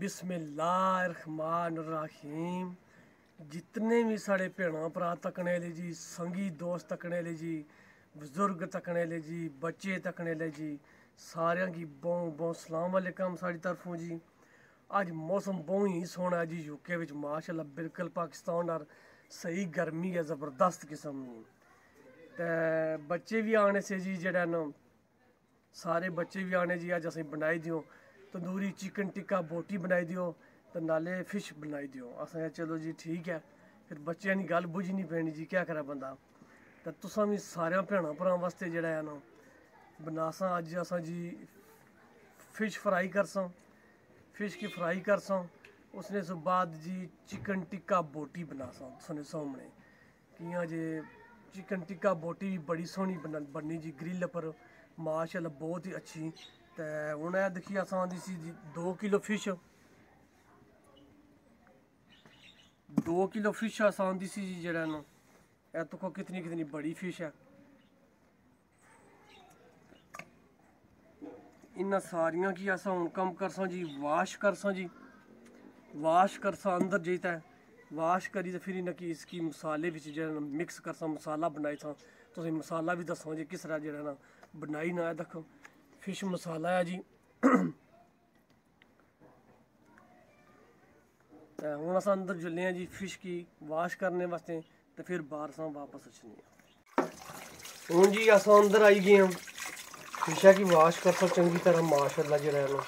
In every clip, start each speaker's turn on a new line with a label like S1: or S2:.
S1: ਬਿਸਮਿਲ੍ਲਾਹਿਰਰਹਿਮਾਨਿਰਰਹੀਮ। ਜਿਤਨੇ ਵੀ ਸਾਡੇ ਭੈਣਾਂ ਭਰਾ ਤੱਕਣੇ ਲਈ ਜੀ, ਸੰਗੀ ਦੋਸਤ ਤੱਕਣੇ ਲਈ ਜੀ, ਬਜ਼ੁਰਗ ਤੱਕਣੇ ਲਈ ਜੀ, ਬੱਚੇ ਤੱਕਣੇ ਲਈ ਜੀ, ਸਾਰਿਆਂ ਦੀ ਬਹੁਤ ਬਹੁਤ ਸਲਾਮ ਅਲੈਕਮ ਸਾਡੀ ਤਰਫੋਂ ਜੀ। ਅੱਜ ਮੌਸਮ ਬਹੁਤ ਹੀ ਸੋਹਣਾ ਜੀ ਯੂਕੇ ਵਿੱਚ ਮਾਸ਼ਾਅੱਲਾ ਬਿਲਕੁਲ ਪਾਕਿਸਤਾਨ ਨਾਲ ਸਹੀ ਗਰਮੀ ਹੈ, ਜ਼ਬਰਦਸਤ ਕਿਸਮ ਦੀ। ਤੇ ਬੱਚੇ ਵੀ ਆਣੇ ਸੇ ਜੀ, ਜਿਹੜਾ ਨਾ, ਸਾਰੇ ਬੱਚੇ ਵੀ ਆਣੇ ਜੀ, ਅੱਜ ਅਸੀਂ ਬਣਾਈ ਦਿਓ। ਤੰਦੂਰੀ ਚਿਕਨ ਟਿੱਕਾ ਬੋਟੀ ਬਣਾਈ ਦਿਓ ਤੇ ਨਾਲੇ ਫਿਸ਼ ਬਣਾਈ ਦਿਓ। ਅਸਾਂ ਚਲੋ ਜੀ, ਠੀਕ ਹੈ। ਫਿਰ ਬੱਚਿਆਂ ਦੀ ਗੱਲ ਬੁਝੀ ਬੁਝਣੀ ਪੈਣੀ ਜੀ ਕੀ ਕਰਾ ਬੰਦਾ? ਤਾਂ ਤੁਸੀਂ ਵੀ ਸਾਰਿਆਂ ਭੈਣਾਂ ਭਰਾ ਵਾਸਤੇ ਜਿਹੜਾ ਹੈ ਨਾ ਬਨਾਸਾਂ ਅੱਜ ਅਸਾਂ ਜੀ ਫਿਸ਼ ਫਰਾਈ ਕਰਸਾਂ ਫਿਸ਼ ਕੀ ਫਰਾਈ ਕਰਸਾਂ ਉਸਨੇ ਸੋ ਬਾਅਦ ਜੀ ਚਿਕਨ ਟਿੱਕਾ ਬੋਟੀ ਬਨਾਸਾਂ ਤੁਹਾਡੇ ਸਾਹਮਣੇ। ਕੀਆਂ ਜੇ ਚਿਕਨ ਟਿੱਕਾ ਬੋਟੀ ਬੜੀ ਸੋਹਣੀ ਬਣਨੀ ਜੀ ਗ੍ਰਿਲ ਪਰ ਮਾਸ਼ਾਅੱਲਾ, ਬਹੁਤ ਹੀ ਅੱਛੀ ਤੇ ਹੁਣ ਇਹ ਦੇਖੀ ਅਸਾਂ ਦੀ ਸੀ 2 ਕਿਲੋ ਫਿਸ਼ 2 ਕਿਲੋ ਫਿਸ਼ ਅਸਾਂ ਦੀ ਸੀ ਜਿਹੜਾ ਨੂੰ ਇਹ ਤੋ ਕਿਤਨੀ ਕਿਤਨੀ ਬੜੀ ਫਿਸ਼ ਹੈ ਇਹਨਾਂ ਸਾਰੀਆਂ ਕੀ ਅਸਾਂ ਹੁਣ ਕੰਮ ਕਰਸਾਂ ਜੀ, ਵਾਸ਼ ਕਰਸਾਂ ਜੀ। ਵਾਸ਼ ਕਰਸਾਂ ਅੰਦਰ ਜੀਤਾ ਵਾਸ਼ ਕਰੀ ਤੇ ਫਿਰ ਇਹਨਾਂ ਕੀ ਇਸ ਕੀ ਮਸਾਲੇ ਵਿੱਚ ਜਿਹੜਾ ਮਿਕਸ ਕਰਸਾਂ, ਮਸਾਲਾ ਬਣਾਈ ਸਾਂ ਤੁਸੀਂ ਮਸਾਲਾ ਵੀ ਦੱਸੋ ਜੀ, ਕਿਸ ਤਰ੍ਹਾਂ ਜਿਹੜਾ ਨਾ ਬਣਾਈ ਨਾ ਦੇਖੋ। ਫਿਸ਼ ਮਸਾਲਾ ਹੈ ਜੀ ਤੇ ਹੁਣ ਅਸਾਂ ਅੰਦਰ ਜੁਲੇ ਆ ਜੀ ਫਿਸ਼ ਕੀ ਵਾਸ਼ ਕਰਨੇ ਵਾਸਤੇ ਤੇ ਫਿਰ ਬਾਹਰ ਸਾਂ ਵਾਪਸ ਅਚਨੀ ਆ ਹੁਣ ਜੀ ਅਸਾਂ ਅੰਦਰ ਆਈ ਗਏ ਹਾਂ ਫਿਸ਼ਾ ਕੀ ਵਾਸ਼ ਕਰਸਾਂ ਚੰਗੀ ਤਰ੍ਹਾਂ ਮਾਸ਼ਾਅੱਲਾ ਜਿਹੜਾ ਨਾ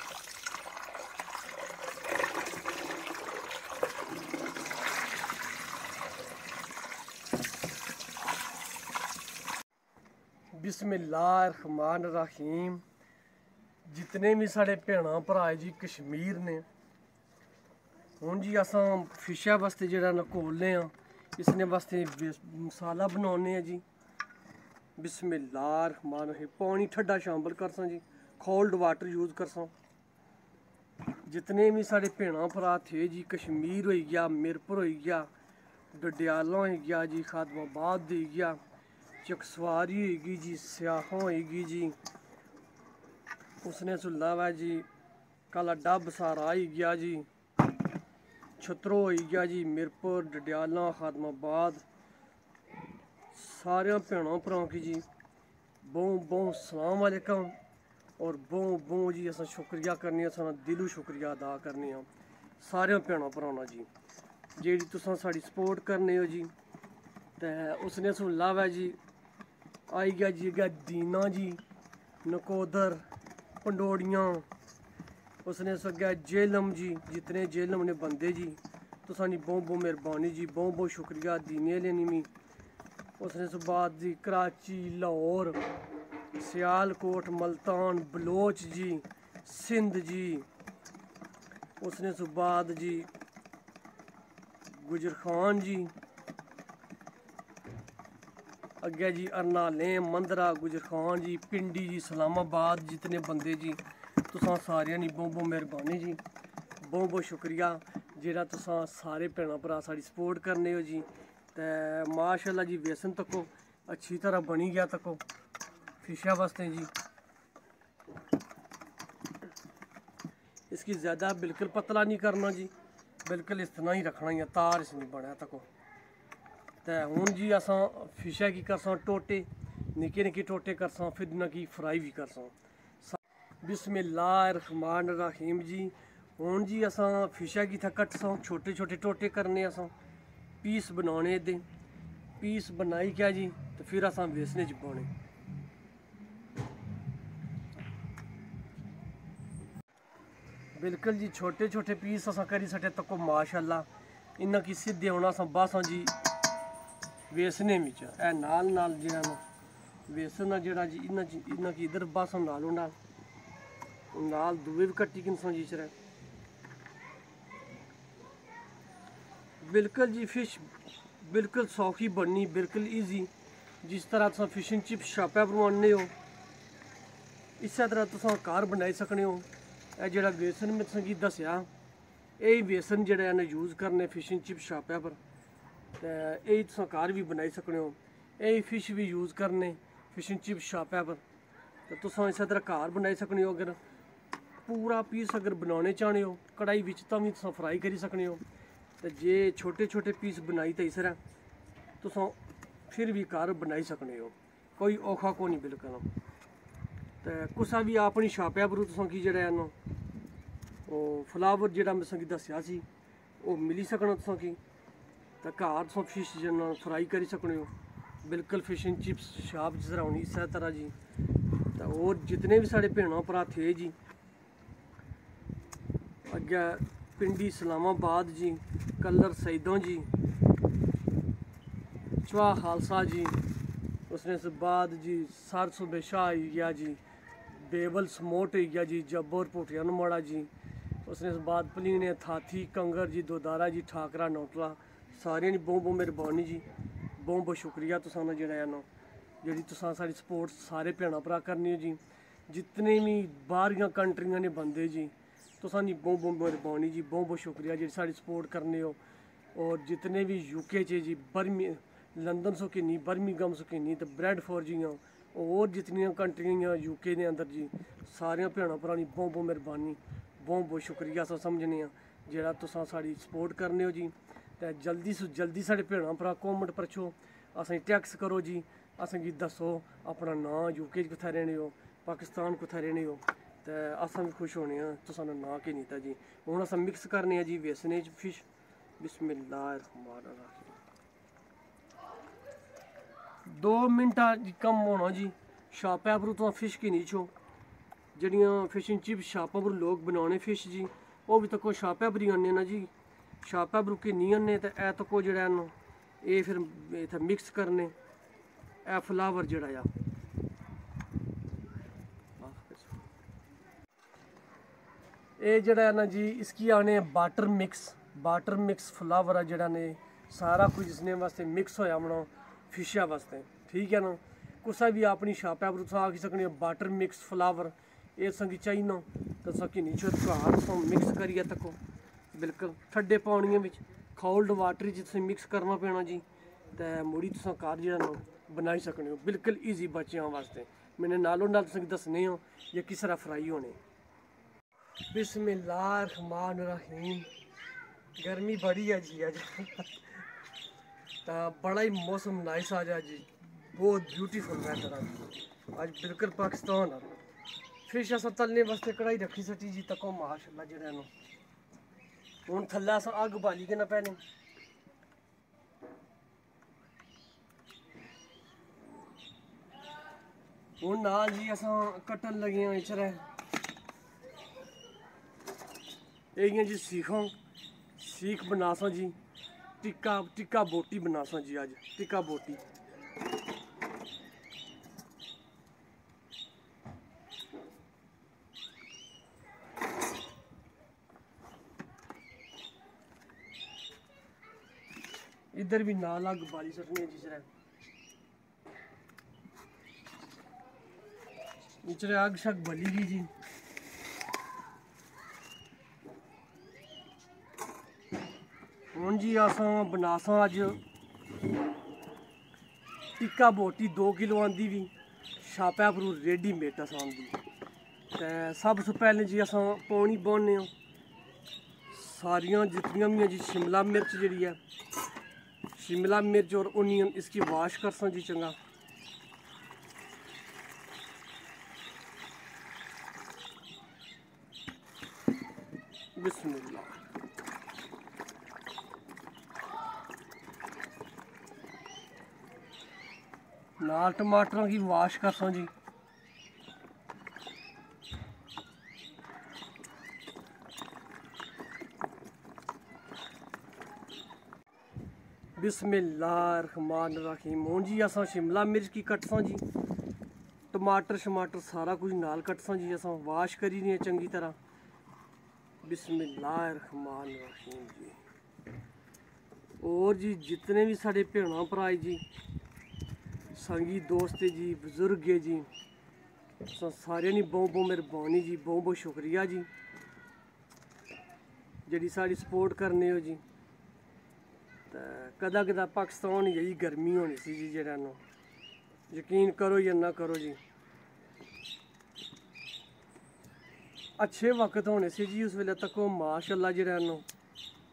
S1: ਬਿਸਮਿਲ੍ਲਾਹਿਰਰਹਿਮਾਨਿਰਰਹੀਮ ਜਿਤਨੇ ਵੀ ਸਾਡੇ ਭੈਣਾਂ ਭਰਾ ਜੀ ਕਸ਼ਮੀਰ ਨੇ, ਹੁਣ ਜੀ ਅਸਾਂ ਫਿਸ਼ਾ ਵਾਸਤੇ ਜਿਹੜਾ ਨਾ ਘੋਲਨੇ ਆ ਇਸਨੇ ਵਾਸਤੇ ਮਸਾਲਾ ਬਣਾਉਣੇ ਆ ਜੀ। ਬਿਸਮਿਲ੍ਲਾਹਿਰਰਹਿਮਾਨਿਰਰਹੀਮ ਪਾਣੀ ਠੱਡਾ ਸ਼ਾਮਲ ਕਰਸਾਂ ਜੀ ਕੋਲਡ ਵਾਟਰ ਯੂਜ਼ ਕਰਸਾਂ। ਜਿਤਨੇ ਵੀ ਸਾਡੇ ਭੈਣਾਂ ਭਰਾ ਥੇ ਜੀ, ਕਸ਼ਮੀਰ ਹੋਈ ਗਿਆ, ਮਿਰਪੁਰ ਹੋਈ ਗਿਆ, ਡਡਿਆਲਾ ਹੋਈ ਗਿਆ ਜੀ ਖਾਦਮਾਬਾਦ ਹੋਈ ਗਿਆ, ਚਕਸਵਾਰੀ ਹੋਏਗੀ ਜੀ, ਸਿਆਹੋਂ ਹੋਏਗੀ ਜੀ ਉਸਨੇ ਸੁਲਾਵਾ ਜੀ। ਕਾਲਾ ਡੱਬ ਸਾਰਾ ਆਈ ਗਿਆ ਜੀ। ਛਤਰੋ ਹੋਈ ਗਿਆ ਜੀ। ਮਿਰਪੁਰ, ਡਡਿਆਲਾ ਖਾਦਮਾਬਾਦ ਸਾਰਿਆਂ ਭੈਣਾਂ ਭਰਾਵਾਂ ਕੀ ਜੀ। ਬਹੁ ਬਹੁ ਸਲਾਮ ਅਲੈਕਮ। ਔਰ ਬਹੁਤ ਬਹੁਤ ਜੀ, ਅਸਾਂ ਸ਼ੁਕਰੀਆ ਕਰਨੀ ਅਸਾਂ ਦਿਲੋਂ ਸ਼ੁਕਰੀਆ ਅਦਾ ਕਰਨੀ ਆ। ਸਾਰਿਆਂ ਭੈਣਾਂ ਭਰਾਵਾਂ ਜੀ। ਜਿਹੜੀ ਤੁਸੀਂ ਸਾਡੀ ਸਪੋਰਟ ਕਰਨੇ ਹੋ ਜੀ, ਤੇ ਉਸਨੇ ਸੁਣ ਲਾਵਾ ਜੀ। ਆਈ ਗਿਆ ਜੀ ਗਿਆ ਦੀਨਾ ਜੀ, ਨਕੋਦਰ ਪੰਡੋੜੀਆਂ। ਉਸਨੇ ਸਗਿਆ ਜੇਲਮ ਜੀ, ਜਿਤਨੇ ਜੇਲਮ ਨੇ ਬੰਦੇ ਜੀ। ਤੁਸਾਂ ਦੀ ਬਹੁਤ ਬਹੁਤ ਮਿਹਰਬਾਨੀ ਜੀ, ਬਹੁਤ ਬਹੁਤ ਸ਼ੁਕਰੀਆ ਦੀਨੇ ਲੈਣੀ ਮੀ। ਉਸਨੇ ਤੋਂ ਬਾਅਦ ਜੀ ਕਰਾਚੀ, ਲਾਹੌਰ, ਸਿਆਲਕੋਟ, ਮਲਤਾਨ, ਬਲੋਚ ਜੀ, ਸਿੰਧ ਜੀ। ਉਸਨੇ ਤੋਂ ਬਾਅਦ ਜੀ, ਗੁਜਰ ਖਾਨ अगे जी अरना लेम मंदरा गुजरखान जी, पिंडी जी इस्लामाबाद जितने बंदे जी, तुसा सारे बहुत बहुत मेहरबानी जी। बहुत बहुत शुक्रिया। जेड़ा तुसा सारे भैन भ्रा साड़ी सपोर्ट करने हो जी, ते माशाल्लाह जी व्यसन तको अच्छी तरह बनी गया तको फिशा वास्ते जी। इसकी ज़्यादा बिल्कुल पतला नहीं करना जी, बिल्कुल इस तरह ही रखना ही तार इसमें बनाया तको ਤੇ ਹੁਣ ਜੀ ਅਸਾਂ ਫਿਸ਼ਾ ਕੀ ਕਰਸਾਂ ਟੋਟੇ ਨਿੱਕੇ ਨਿੱਕੇ ਟੋਟੇ ਕਰਸਾਂ ਫਿਰ ਇਹਨਾਂ ਕੀ ਫਰਾਈ ਵੀ ਕਰਸਾਂ ਬਿਸਮਿਲ੍ਲਾਹਿਰਰਹਿਮਾਨਿਰਰਹੀਮ ਜੀ ਹੁਣ ਜੀ ਅਸਾਂ ਫਿਸ਼ਾ ਕੀ ਥਾ ਕੱਟਸਾਂ ਛੋਟੇ ਛੋਟੇ ਟੋਟੇ ਕਰਨੇ ਅਸਾਂ ਪੀਸ ਬਣਾਉਣੇ ਦੇ ਪੀਸ ਬਣਾਈ ਕਿਆ ਜੀ ਤੇ ਫਿਰ ਅਸਾਂ ਵੇਸਨੇ ਚ ਪਾਉਣੇ ਬਿਲਕੁਲ ਜੀ ਛੋਟੇ ਛੋਟੇ ਪੀਸ ਅਸਾਂ ਕਰੀ ਸਟੇ ਤੱਕੋ ਮਾਸ਼ਾਅੱਲਾ ਇਹਨਾਂ ਕੀ ਸਿੱਧੇ ਹੋਣਾ ਅਸਾਂ ਬਾਸਾਂ ਜੀ ਵੇਸਨੇ ਵਿੱਚ। ਇਹ ਨਾਲ ਨਾਲ ਜਿਹੜਾ ਨਾ ਵੇਸਨ ਆ ਜਿਹੜਾ ਜੀ, ਇਹਨਾਂ ਇਹਨਾਂ ਕੀ ਇਧਰ ਬਾਸਾਂ ਨਾਲ ਨਾਲ। ਦੂਏ ਵੀ ਕੱਟੀ ਕਿੰਸਾਂ ਜੀ ਚਰੇ ਬਿਲਕੁਲ ਜੀ ਫਿਸ਼ ਬਿਲਕੁਲ ਸੌਖੀ ਬਣਨੀ, ਬਿਲਕੁਲ ਈਜ਼ੀ ਜਿਸ ਤਰ੍ਹਾਂ ਤੁਸੀਂ ਫਿਸ਼ਿੰਗ ਚਿਪ ਸ਼ਾਪਾ ਬਣਾਉਂਦੇ ਹੋ, ਇਸੇ ਤਰ੍ਹਾਂ ਤੁਸੀਂ ਘਰ ਬਣਾਈ ਸਕਣੇ ਹੋ। ਇਹ ਜਿਹੜਾ ਵੇਸਨ ਮੈਂ ਤੁਹਾਨੂੰ ਦੱਸਿਆ, ਇਹ ਵੇਸਨ ਜਿਹੜਾ ਇਹਨੇ ਯੂਜ਼ ਕਰਨੇ ਫਿਸ਼ਿੰਗ ਚਿਪ ਛਾਪਿਆ ਪਰ। ਇਹ ਤੁਸੀਂ ਘਰ ਵੀ ਬਣਾਈ ਸਕਣੇ ਹੋ। ਇਹ ਫਿਸ਼ ਵੀ ਯੂਜ਼ ਕਰਨੇ ਫਿਸ਼ਿੰਗ ਚਿਪ ਸ਼ਾਪਾ ਪਰ ਤੇ ਤੁਸੀਂ ਇਸੇ ਤਰ੍ਹਾਂ ਘਰ ਬਣਾਈ ਸਕਣੇ ਹੋ। ਅਗਰ ਪੂਰਾ ਪੀਸ ਅਗਰ ਬਣਾਉਣੇ ਚਾਹਣੇ ਹੋ ਕੜਾਈ ਵਿੱਚ ਤਾਂ ਵੀ ਤੁਸੀਂ ਫਰਾਈ ਕਰੀ ਸਕਣੇ ਹੋ। ਤੇ ਜੇ ਛੋਟੇ ਛੋਟੇ ਪੀਸ ਬਣਾਈ ਤਾਂ ਇਸ ਤਰ੍ਹਾਂ ਤੁਸੀਂ ਫਿਰ ਵੀ ਘਰ ਬਣਾਈ ਸਕਣੇ ਹੋ। ਕੋਈ ਔਖਾ ਕੋ ਨਹੀਂ ਬਿਲਕੁਲ। ਤੇ ਕੁਸਾ ਵੀ ਆਪਣੀ ਛਾਪਿਆ ਬਰੂ ਤੁਸੀਂ ਕੀ ਜਿਹੜਾ ਇਹਨੂੰ ਉਹ ਫਲਾਵਰ ਜਿਹੜਾ ਮੈਂ ਸੰਗੀ ਦੱਸਿਆ ਸੀ, ਉਹ ਮਿਲੀ ਸਕਣਾ ਤੁਸੀਂ? ਕੀ ਤਾਂ ਘਰ ਤੋਂ ਫਿਸ਼ ਜਿਹਨਾਂ ਫਰਾਈ ਕਰੀ ਸਕਣੇ ਹੋ ਬਿਲਕੁਲ ਫਿਸ਼ ਐਂਡ ਚਿਪਸ ਸ਼ਾਪ ਜਿਸ ਤਰ੍ਹਾਂ ਹੋਣੀ ਇਸੇ ਤਰ੍ਹਾਂ ਜੀ ਤਾਂ ਹੋਰ ਜਿਤਨੇ ਵੀ ਸਾਡੇ ਭੈਣਾਂ ਭਰਾ ਥੇ ਜੀ ਅੱਗੇ ਪਿੰਡੀ ਇਸਲਾਮਾਬਾਦ ਜੀ ਕਲਰ ਸੈਦੋਂ ਜੀ ਚਵਾ ਖਾਲਸਾ ਜੀ उसने से बाद जी सर सुबह शाह हो गया जी बेबल समोट हो गया जी जब्बोर पुठियन मोड़ा जी उसने से बाद पलीने थाथी कंगर जी दोदारा जी ठाकरा नोटला ਸਾਰਿਆਂ ਦੀ ਬਹੁਤ ਬਹੁਤ ਮਿਹਰਬਾਨੀ ਜੀ। ਬਹੁਤ ਬਹੁਤ ਸ਼ੁਕਰੀਆ ਤੁਸਾਂ ਦਾ ਜਿਹੜਾ ਆ ਨਾ ਜਿਹੜੀ ਤੁਸਾਂ ਸਾਡੀ ਸਪੋਰਟ ਸਾਰੇ ਭੈਣਾਂ ਭਰਾ ਕਰਨੀ ਹੋ ਜੀ। ਜਿਤਨੇ ਵੀ ਬਾਹਰੀਆਂ ਕੰਟਰੀਆਂ ਨੇ ਬੰਦੇ ਜੀ, ਤੁਸਾਂ ਦੀ ਬਹੁਤ ਬਹੁਤ ਮਿਹਰਬਾਨੀ ਜੀ। ਬਹੁਤ ਬਹੁਤ ਸ਼ੁਕਰੀਆ ਜਿਹੜੀ ਸਾਡੀ ਸਪੋਰਟ ਕਰਨੇ ਹੋ। ਔਰ ਜਿਤਨੇ ਵੀ ਯੂਕੇ 'ਚ ਜੀ, ਬਰਮੀ, ਲੰਡਨ ਸੋ ਕਿੰਨੀ ਬਰਮਿੰਗਮ ਸੋ ਕਿੰਨੀ ਤੇ ਬ੍ਰੈਡਫੋਰਡ ਜੀਆਂ, ਹੋਰ ਜਿਤਨੀਆਂ ਕੰਟਰੀਆਂ ਯੂਕੇ ਦੇ ਅੰਦਰ ਜੀ, ਸਾਰਿਆਂ ਭੈਣਾਂ ਭਰਾਵਾਂ ਦੀ ਬਹੁਤ ਬਹੁਤ ਮਿਹਰਬਾਨੀ। ਬਹੁਤ ਬਹੁਤ ਸ਼ੁਕਰੀਆ ਸੋ ਸਮਝਨੇ ਆ ਜਿਹੜਾ ਤੁਸੀਂ ਸਾਡੀ ਸਪੋਰਟ ਕਰਨੇ ਹੋ ਜੀ। ਤੇ ਜਲਦੀ ਸੋ, ਜਲਦੀ ਸਾਡੇ ਭੈਣਾਂ ਭਰਾ ਕਮੈਂਟ ਪਰਚੋ। ਅਸਾਂ ਟੈਕਸ ਕਰੋ ਜੀ। ਅਸਾਂ ਕੀ ਦੱਸੋ ਆਪਣਾ ਨਾਂ ਯੂਕੇ ਚ ਕਿੱਥੇ ਰਹਿਣੇ ਹੋ, ਪਾਕਿਸਤਾਨ ਕਿੱਥੇ ਰਹਿਣੇ ਹੋ? ਤੇ ਅਸਾਂ ਵੀ ਖੁਸ਼ ਹੋਣੇ ਆ ਤੁਸੀਂ ਦਾ ਨਾਂ ਕੀ ਨਹੀਂ ਤਾਂ ਜੀ? ਹੁਣ ਅਸਾਂ ਮਿਕਸ ਕਰਨੇ ਆ ਜੀ ਵੇਸਨੇਜ ਫਿਸ਼ ਬਿਸਮਿਲ੍ਲਾਹਿਰ ਰਹਿਮਾਨਿਰ ਰਹੀਮ 2 ਮਿੰਟਾਂ ਦੀ ਕੰਮ ਹੋਣਾ ਜੀ। ਸ਼ਾਪਾਂ ਪਰ ਤੋਂ ਫਿਸ਼ ਕੀ ਨਹੀਂ ਛੋ ਜਿਹੜੀਆਂ ਫਿਸ਼ਿੰਗ ਚਿਪ ਸ਼ਾਪਾਂ ਪਰ ਲੋਕ ਬਣਾਉਣੇ ਫਿਸ਼ ਜੀ, ਉਹ ਵੀ ਤਾਂ ਕੋ ਸ਼ਾਪਾਂ ਪਰ ਹੀ ਆਉਂਦੇ ਨਾ ਜੀ। ਸ਼ਾਪਾਂ ਪਰ ਕੀ ਨਹੀਂ ਆਉਂਦੇ ਤੇ ਇਹ ਤਾਂ ਕੋ ਜਿਹੜਾ ਇਹਨੂੰ, ਇਹ ਫਿਰ ਇਥੇ ਮਿਕਸ ਕਰਨੇ, ਇਹ ਫਲਾਵਰ ਜਿਹੜਾ ਆ। ਇਹ ਜਿਹੜਾ ਹੈ ਨਾ ਜੀ, ਇਸकी ਆਣੇ batter mix batter mix flour ਆ ਜਿਹੜਾ ਨੇ, ਸਾਰਾ ਕੁਝ ਇਸਨੇ ਵਾਸਤੇ ਮਿਕਸ ਹੋਇਆ ਮਣੋ ਫਿਸ਼ਾਂ ਵਾਸਤੇ। ਠੀਕ ਹੈ ਨਾ? ਕੁਸਾ ਵੀ ਆਪਣੀ ਸ਼ਾਪਾਂ ਪਰ ਆ ਕੀ ਸਕਣੀ ਬਾਟਰ ਮਿਕਸ ਫਲਾਵਰ ਇਹ ਸੰਗੀ ਚਾਹੀਨਾ ਤਾਂ ਸਕੀ ਨੀਚੇ ਘਾਰ ਬਿਲਕੁਲ, ਠੱਡੇ ਪਾਉਣੀਆਂ ਵਿੱਚ ਕੋਲਡ ਵਾਟਰ ਵਿੱਚ ਤੁਸੀਂ ਮਿਕਸ ਕਰਨਾ ਪੈਣਾ ਜੀ, ਤੇ ਮੁੜੀ ਤੁਸੀਂ ਘਰ ਜਿਹੜਾ ਨਾ ਬਣਾਈ ਸਕਣੇ ਹੋ। ਬਿਲਕੁਲ ਈਜ਼ੀ ਬੱਚਿਆਂ ਵਾਸਤੇ। ਮੈਨੇ ਨਾਲੋਂ ਨਾਲ ਤੁਸੀਂ ਦੱਸਨੇ ਹੋ ਇਹ ਕਿਸ ਤਰ੍ਹਾਂ ਫਰਾਈ ਹੋਣੇ। ਬਿਸਮਿਲ੍ਲਾਹਿਰ ਰਹਿਮਾਨ ਰਹੀਮ ਗਰਮੀ ਬੜੀ ਹੈ ਜੀ ਅੱਜ। ਤਾਂ ਬੜਾ ਹੀ ਮੌਸਮ ਨਾਈਸ ਆ ਜਾ ਜੀ ਬਹੁਤ ਬਿਊਟੀਫੁਲ ਵੈਦਰ ਆ ਅੱਜ ਬਿਲਕੁਲ ਪਾਕਿਸਤਾਨ ਆ। ਫਿਸ਼ ਅਸਾਂ ਤਲਨੇ ਵਾਸਤੇ ਕੜਾਈ ਰੱਖੀ ਸੱਟੀ ਜੀ, ਤੱਕੋ ਮਾਸ਼ਾਅੱਲਾ ਜਿਹੜਾ ਨੂੰ ਹੁਣ ਥੱਲੇ ਅਸਾਂ ਅੱਗ ਬਾਲੀ ਕੇ ਨਾ ਪਹਿਲੇ ਹੁਣ ਨਾਲ ਜੀ ਅਸਾਂ ਕੱਟਣ ਲੱਗੇ ਆ ਇਚਰੇ ਇਹ ਜੀ ਸੀਖੋਂ। ਸੀਖ ਬਣਾਸਾਂ ਜੀ। ਟਿੱਕਾ ਟਿੱਕਾ ਬੋਟੀ ਬਣਾਸਾਂ ਜੀ ਅੱਜ। ਟਿੱਕਾ ਬੋਟੀ। इधर भी नाल अग बाली सकनी है जिस तरह इचरे अग शग बली गई जी ਹੁਣ ਜੀ ਅਸਾਂ ਬਨਾਸਾਂ ਅੱਜ ਟਿੱਕਾ ਬੋਟੀ 2 ਕਿਲੋ ਆਂਦੀ ਵੀ ਛਾਪਿਆ ਫਰੂ ਰੈਡੀ ਮੇਟ ਅਸਾਂ ਦੀ ਤੇ ਸਭ ਤੋਂ ਪਹਿਲੇ ਜੀ ਅਸਾਂ ਪੌਣੀ ਬੋਣਨੇ ਆ ਸਾਰੀਆਂ ਜਿਤਨੀਆਂ ਵੀ ਆ ਜੀ ਸ਼ਿਮਲਾ ਮਿਰਚ ਜਿਹੜੀ ਆ शिमला मिर्च और ओनियन इसकी वाश कर सा जी चंगा। बिस्मिल्लाह। नाल टमाटरों की वाश कर सा जी। ਬਿਸਮਿਲ੍ਲਾਹਿਰਰਹਿਮਾਨਿਰਰਹੀਮ। ਹੁਣ ਜੀ, ਅਸਾਂ ਸ਼ਿਮਲਾ ਮਿਰਚ ਕੀ ਕੱਟਸਾਂ ਜੀ? ਟਮਾਟਰ ਸ਼ਮਾਟਰ ਸਾਰਾ ਕੁਝ ਨਾਲ ਕੱਟਸਾਂ ਜੀ, ਅਸਾਂ ਵਾਸ਼ ਕਰੀ ਨੇ ਚੰਗੀ ਤਰ੍ਹਾਂ। ਬਿਸਮਿਲ੍ਲਾਹਿਰਰਹਿਮਾਨਿਰਰਹੀਮ ਜੀ। ਔਰ ਜੀ, ਜਿਤਨੇ ਵੀ ਸਾਡੇ ਭੈਣਾਂ ਭਰਾ ਜੀ, ਸੰਗੀ ਦੋਸਤ ਜੀ, ਬਜ਼ੁਰਗ ਹੈ ਜੀ ਸਾਰਿਆਂ ਦੀ ਬਹੁਤ ਬਹੁਤ ਮਿਹਰਬਾਨੀ ਜੀ, ਬਹੁਤ ਬਹੁਤ ਸ਼ੁਕਰੀਆ ਜੀ। ਜਿਹੜੀ ਸਾਡੀ ਸਪੋਰਟ ਕਰਨੇ ਹੋ ਜੀ। ਕਦਾ ਕਦਾ ਪਾਕਿਸਤਾਨ ਹੀ ਹੈ ਗਰਮੀ ਹੋਣੀ ਸੀ ਜੀ ਜਿਹੜਾ ਨੂੰ। ਯਕੀਨ ਕਰੋ ਜਾਂ ਨਾ ਕਰੋ ਜੀ। ਅੱਛੇ ਵਕਤ ਹੋਣੇ ਸੀ ਜੀ ਉਸ ਵੇਲੇ ਤੱਕ ਉਹ ਮਾਸ਼ਾਅੱਲਾ ਜਿਹੜਾ ਨੂੰ।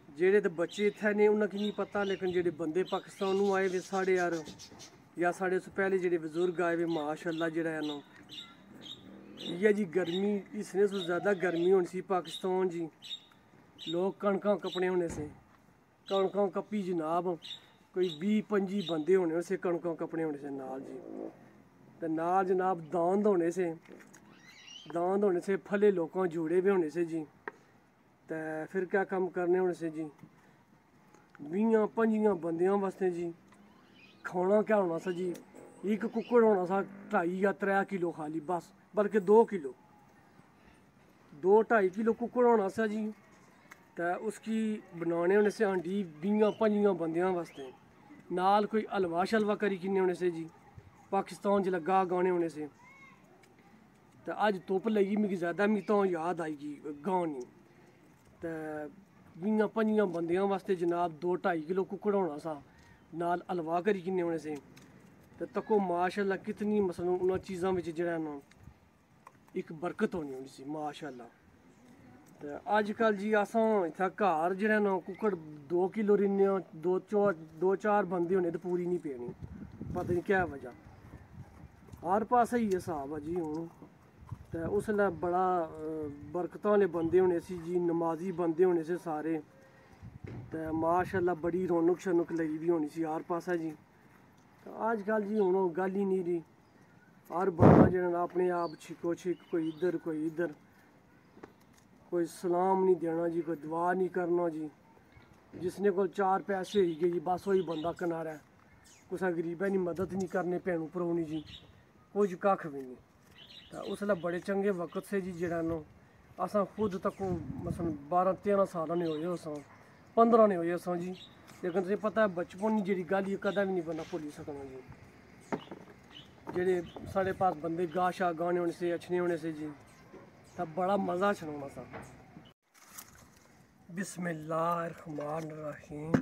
S1: ਜਿਹੜੇ ਤੇ ਬੱਚੇ ਇੱਥੇ ਨੇ ਉਹਨਾਂ ਕੀ ਨਹੀਂ ਪਤਾ, ਲੇਕਿਨ ਜਿਹੜੇ ਬੰਦੇ ਪਾਕਿਸਤਾਨ ਨੂੰ ਆਏ ਵੇ ਸਾਡੇ ਯਾਰ ਜਾਂ ਸਾਡੇ ਉਸ ਪਹਿਲੇ ਜਿਹੜੇ ਬਜ਼ੁਰਗ ਆਏ ਵੇ, ਮਾਸ਼ਾਅੱਲਾ ਜਿਹੜਾ ਹੈ ਇਹ ਜੀ, ਗਰਮੀ ਇਸਨੇ ਤੋਂ ਜ਼ਿਆਦਾ ਗਰਮੀ ਹੋਣੀ ਸੀ ਪਾਕਿਸਤਾਨ ਜੀ। ਲੋਕ ਕਣਕਾਂ ਕੱਪਣੇ ਹੋਣੇ ਸੀ। ਕਣਕਾਂ ਕੱਪੀ ਜਨਾਬ, ਕੋਈ 20 25 ਬੰਦੇ ਹੋਣੇ ਸੀ ਕਣਕਾਂ ਕੱਪਣੇ ਹੋਣੇ ਸੀ ਨਾਲ ਜੀ। ਤੇ ਨਾਲ ਜਨਾਬ ਦਾੰਦ ਹੋਣੇ ਸੀ, ਦਾੰਦ ਹੋਣੇ ਸੀ, ਫਲੇ ਲੋਕਾਂ ਜੋੜੇ ਵੀ ਹੋਣੇ ਸੀ ਜੀ। ਤੇ ਫਿਰ ਕਿਆ ਕੰਮ ਕਰਨੇ ਹੋਣੇ ਸੀ ਜੀ? 20 25 ਬੰਦਿਆਂ ਵਾਸਤੇ ਜੀ। ਖਾਣਾ ਕਿਆ ਹੋਣਾ ਸੀ ਜੀ? ਇੱਕ ਕੁੱਕੜ ਹੋਣਾ ਸੀ 2.5 ਜਾਂ 3 ਕਿਲੋ ਖਾਲੀ ਬਸ, ਬਲਕਿ 2 ਕਿਲੋ। 2 2.5 ਕਿਲੋ ਕੁੱਕੜ ਹੋਣਾ ਸੀ ਜੀ। ਤੇ ਉਸकी ਬਣਾਉਣੇ ਹੋਣੇ ਸੀ ਹਾਂਡੀ 20 25 ਬੰਦਿਆਂ ਵਾਸਤੇ ਨਾਲ ਕੋਈ ਹਲਵਾ ਸ਼ਲਵਾ ਕਰੀ ਕਿੰਨੇ ਹੋਣੇ ਸੀ ਜੀ ਪਾਕਿਸਤਾਨ 'ਚ ਲੱਗਾ ਗਾਣੇ ਹੋਣੇ ਸੀ ਤੇ ਅੱਜ ਧੁੱਪ ਲੱਗੀ ਮੈਨੂੰ ਜ਼ਿਆਦਾ ਮੈਨੂੰ ਤਾਂ ਯਾਦ ਆਏਗੀ ਗਾਣੀ ਤੇ 20 25 ਬੰਦਿਆਂ ਵਾਸਤੇ ਜਨਾਬ 2 2.5 ਕਿਲੋ ਕੁੱਕੜ ਹੋਣਾ ਸਾ ਨਾਲ ਹਲਵਾ ਕਰੀ ਕਿੰਨੇ ਹੋਣੇ ਸੀ ਤੇ ਤੱਕੋ ਮਾਸ਼ਾਅੱਲਾ ਕਿਤਨੀ ਮਸਲਨ ਉਹਨਾਂ ਚੀਜ਼ਾਂ ਵਿੱਚ ਜਿਹੜਾ ਨਾ ਇੱਕ ਬਰਕਤ ਹੋਣੀ ਹੁੰਦੀ ਸੀ ਮਾਸ਼ਾਅੱਲਾ ਤੇ ਅੱਜ ਕੱਲ ਜੀ ਅਸਾਂ ਇੱਥੇ ਘਰ ਜਿਹੜੇ ਨਾ, ਕੁੱਕੜ 2 ਕਿਲੋ ਰਿੰਨੇ ਦੋ ਚੋ, ਦੋ ਚਾਰ ਬੰਦੇ ਹੋਣੇ ਤੇ ਪੂਰੀ ਨਹੀਂ ਪੈਣੀ। ਪਤਾ ਨਹੀਂ ਕਿਆ ਵਜ੍ਹਾ। ਹਰ ਪਾਸੇ ਹੀ ਹਿਸਾਬ ਆ ਜੀ ਹੁਣ। ਤੇ ਉਸ ਲਈ ਬੜਾ ਬਰਕਤਾਂ ਵਾਲੇ ਬੰਦੇ ਹੋਣੇ ਸੀ ਜੀ, ਨਮਾਜ਼ੀ ਬੰਦੇ ਹੋਣੇ ਸੀ ਸਾਰੇ। ਤੇ ਮਾਸ਼ਾਅੱਲਾ ਬੜੀ ਰੌਣਕ ਸ਼ਨਕ ਲਈ ਵੀ ਹੋਣੀ ਸੀ ਹਰ ਪਾਸਾ ਜੀ। ਅੱਜ ਕੱਲ ਜੀ ਹੁਣ ਉਹ ਗੱਲ ਹੀ ਨਹੀਂ ਰਹੀ। ਹਰ ਬੰਦਾ ਜਿਹੜਾ ਆਪਣੇ ਆਪ ਛਿਕੋ ਛਿਕ ਕੋਈ ਇੱਧਰ ਕੋਈ ਇੱਧਰ। ਕੋਈ ਸਲਾਮ ਨਹੀਂ ਦੇਣਾ ਜੀ, ਕੋਈ ਦੁਆ ਨਹੀਂ ਕਰਨਾ ਜੀ। ਜਿਸਨੇ ਕੋਲ ਚਾਰ ਪੈਸੇ ਹੀ ਗਏ ਜੀ, ਬਸ ਉਹੀ ਬੰਦਾ ਕਿਨਾਰਾ ਹੈ। ਕੁਸਾ ਗਰੀਬਾਂ ਦੀ ਮਦਦ ਨਹੀਂ ਕਰਨੇ, ਭੈਣੂ ਭਰਾਉਣੀ ਜੀ। ਕੁਝ ਕੱਖ ਵੀ ਨਹੀਂ। ਤਾਂ ਉਸ ਲਈ ਬੜੇ ਚੰਗੇ ਵਕਤ ਸੇ ਜੀ ਜਿਹੜਾ ਨੂੰ। ਅਸਾਂ ਖੁਦ ਤੱਕ ਮਸਲਨ 12 13 ਸਾਲਾਂ ਨੇ ਹੋਏ ਅਸਾਂ 15 ਨੇ ਹੋਏ ਅਸਾਂ ਜੀ। ਲੇਕਿਨ ਤੁਸੀਂ ਪਤਾ ਹੈ, ਬਚਪਨ ਦੀ ਜਿਹੜੀ ਗੱਲ ਇਹ ਕਦਾ ਵੀ ਨਹੀਂ ਬੰਦਾ ਭੁੱਲ ਸਕਣਾ ਜੀ। ਜਿਹੜੇ ਸਾਡੇ ਪਾਸ ਬੰਦੇ ਗਾਸ਼ਾ ਗਾਣੇ ਹੋਣੇ ਸੀ ਅਛਨੇ ਹੋਣੇ ਸੀ ਜੀ। ਤਾਂ ਬੜਾ ਮਜ਼ਾ ਛਣਾਉਣਾ ਸਾ ਬਿਸਮਿਲ੍ਲਾਹਿਰਰਹਿਮਾਨਿਰਰਹੀਮ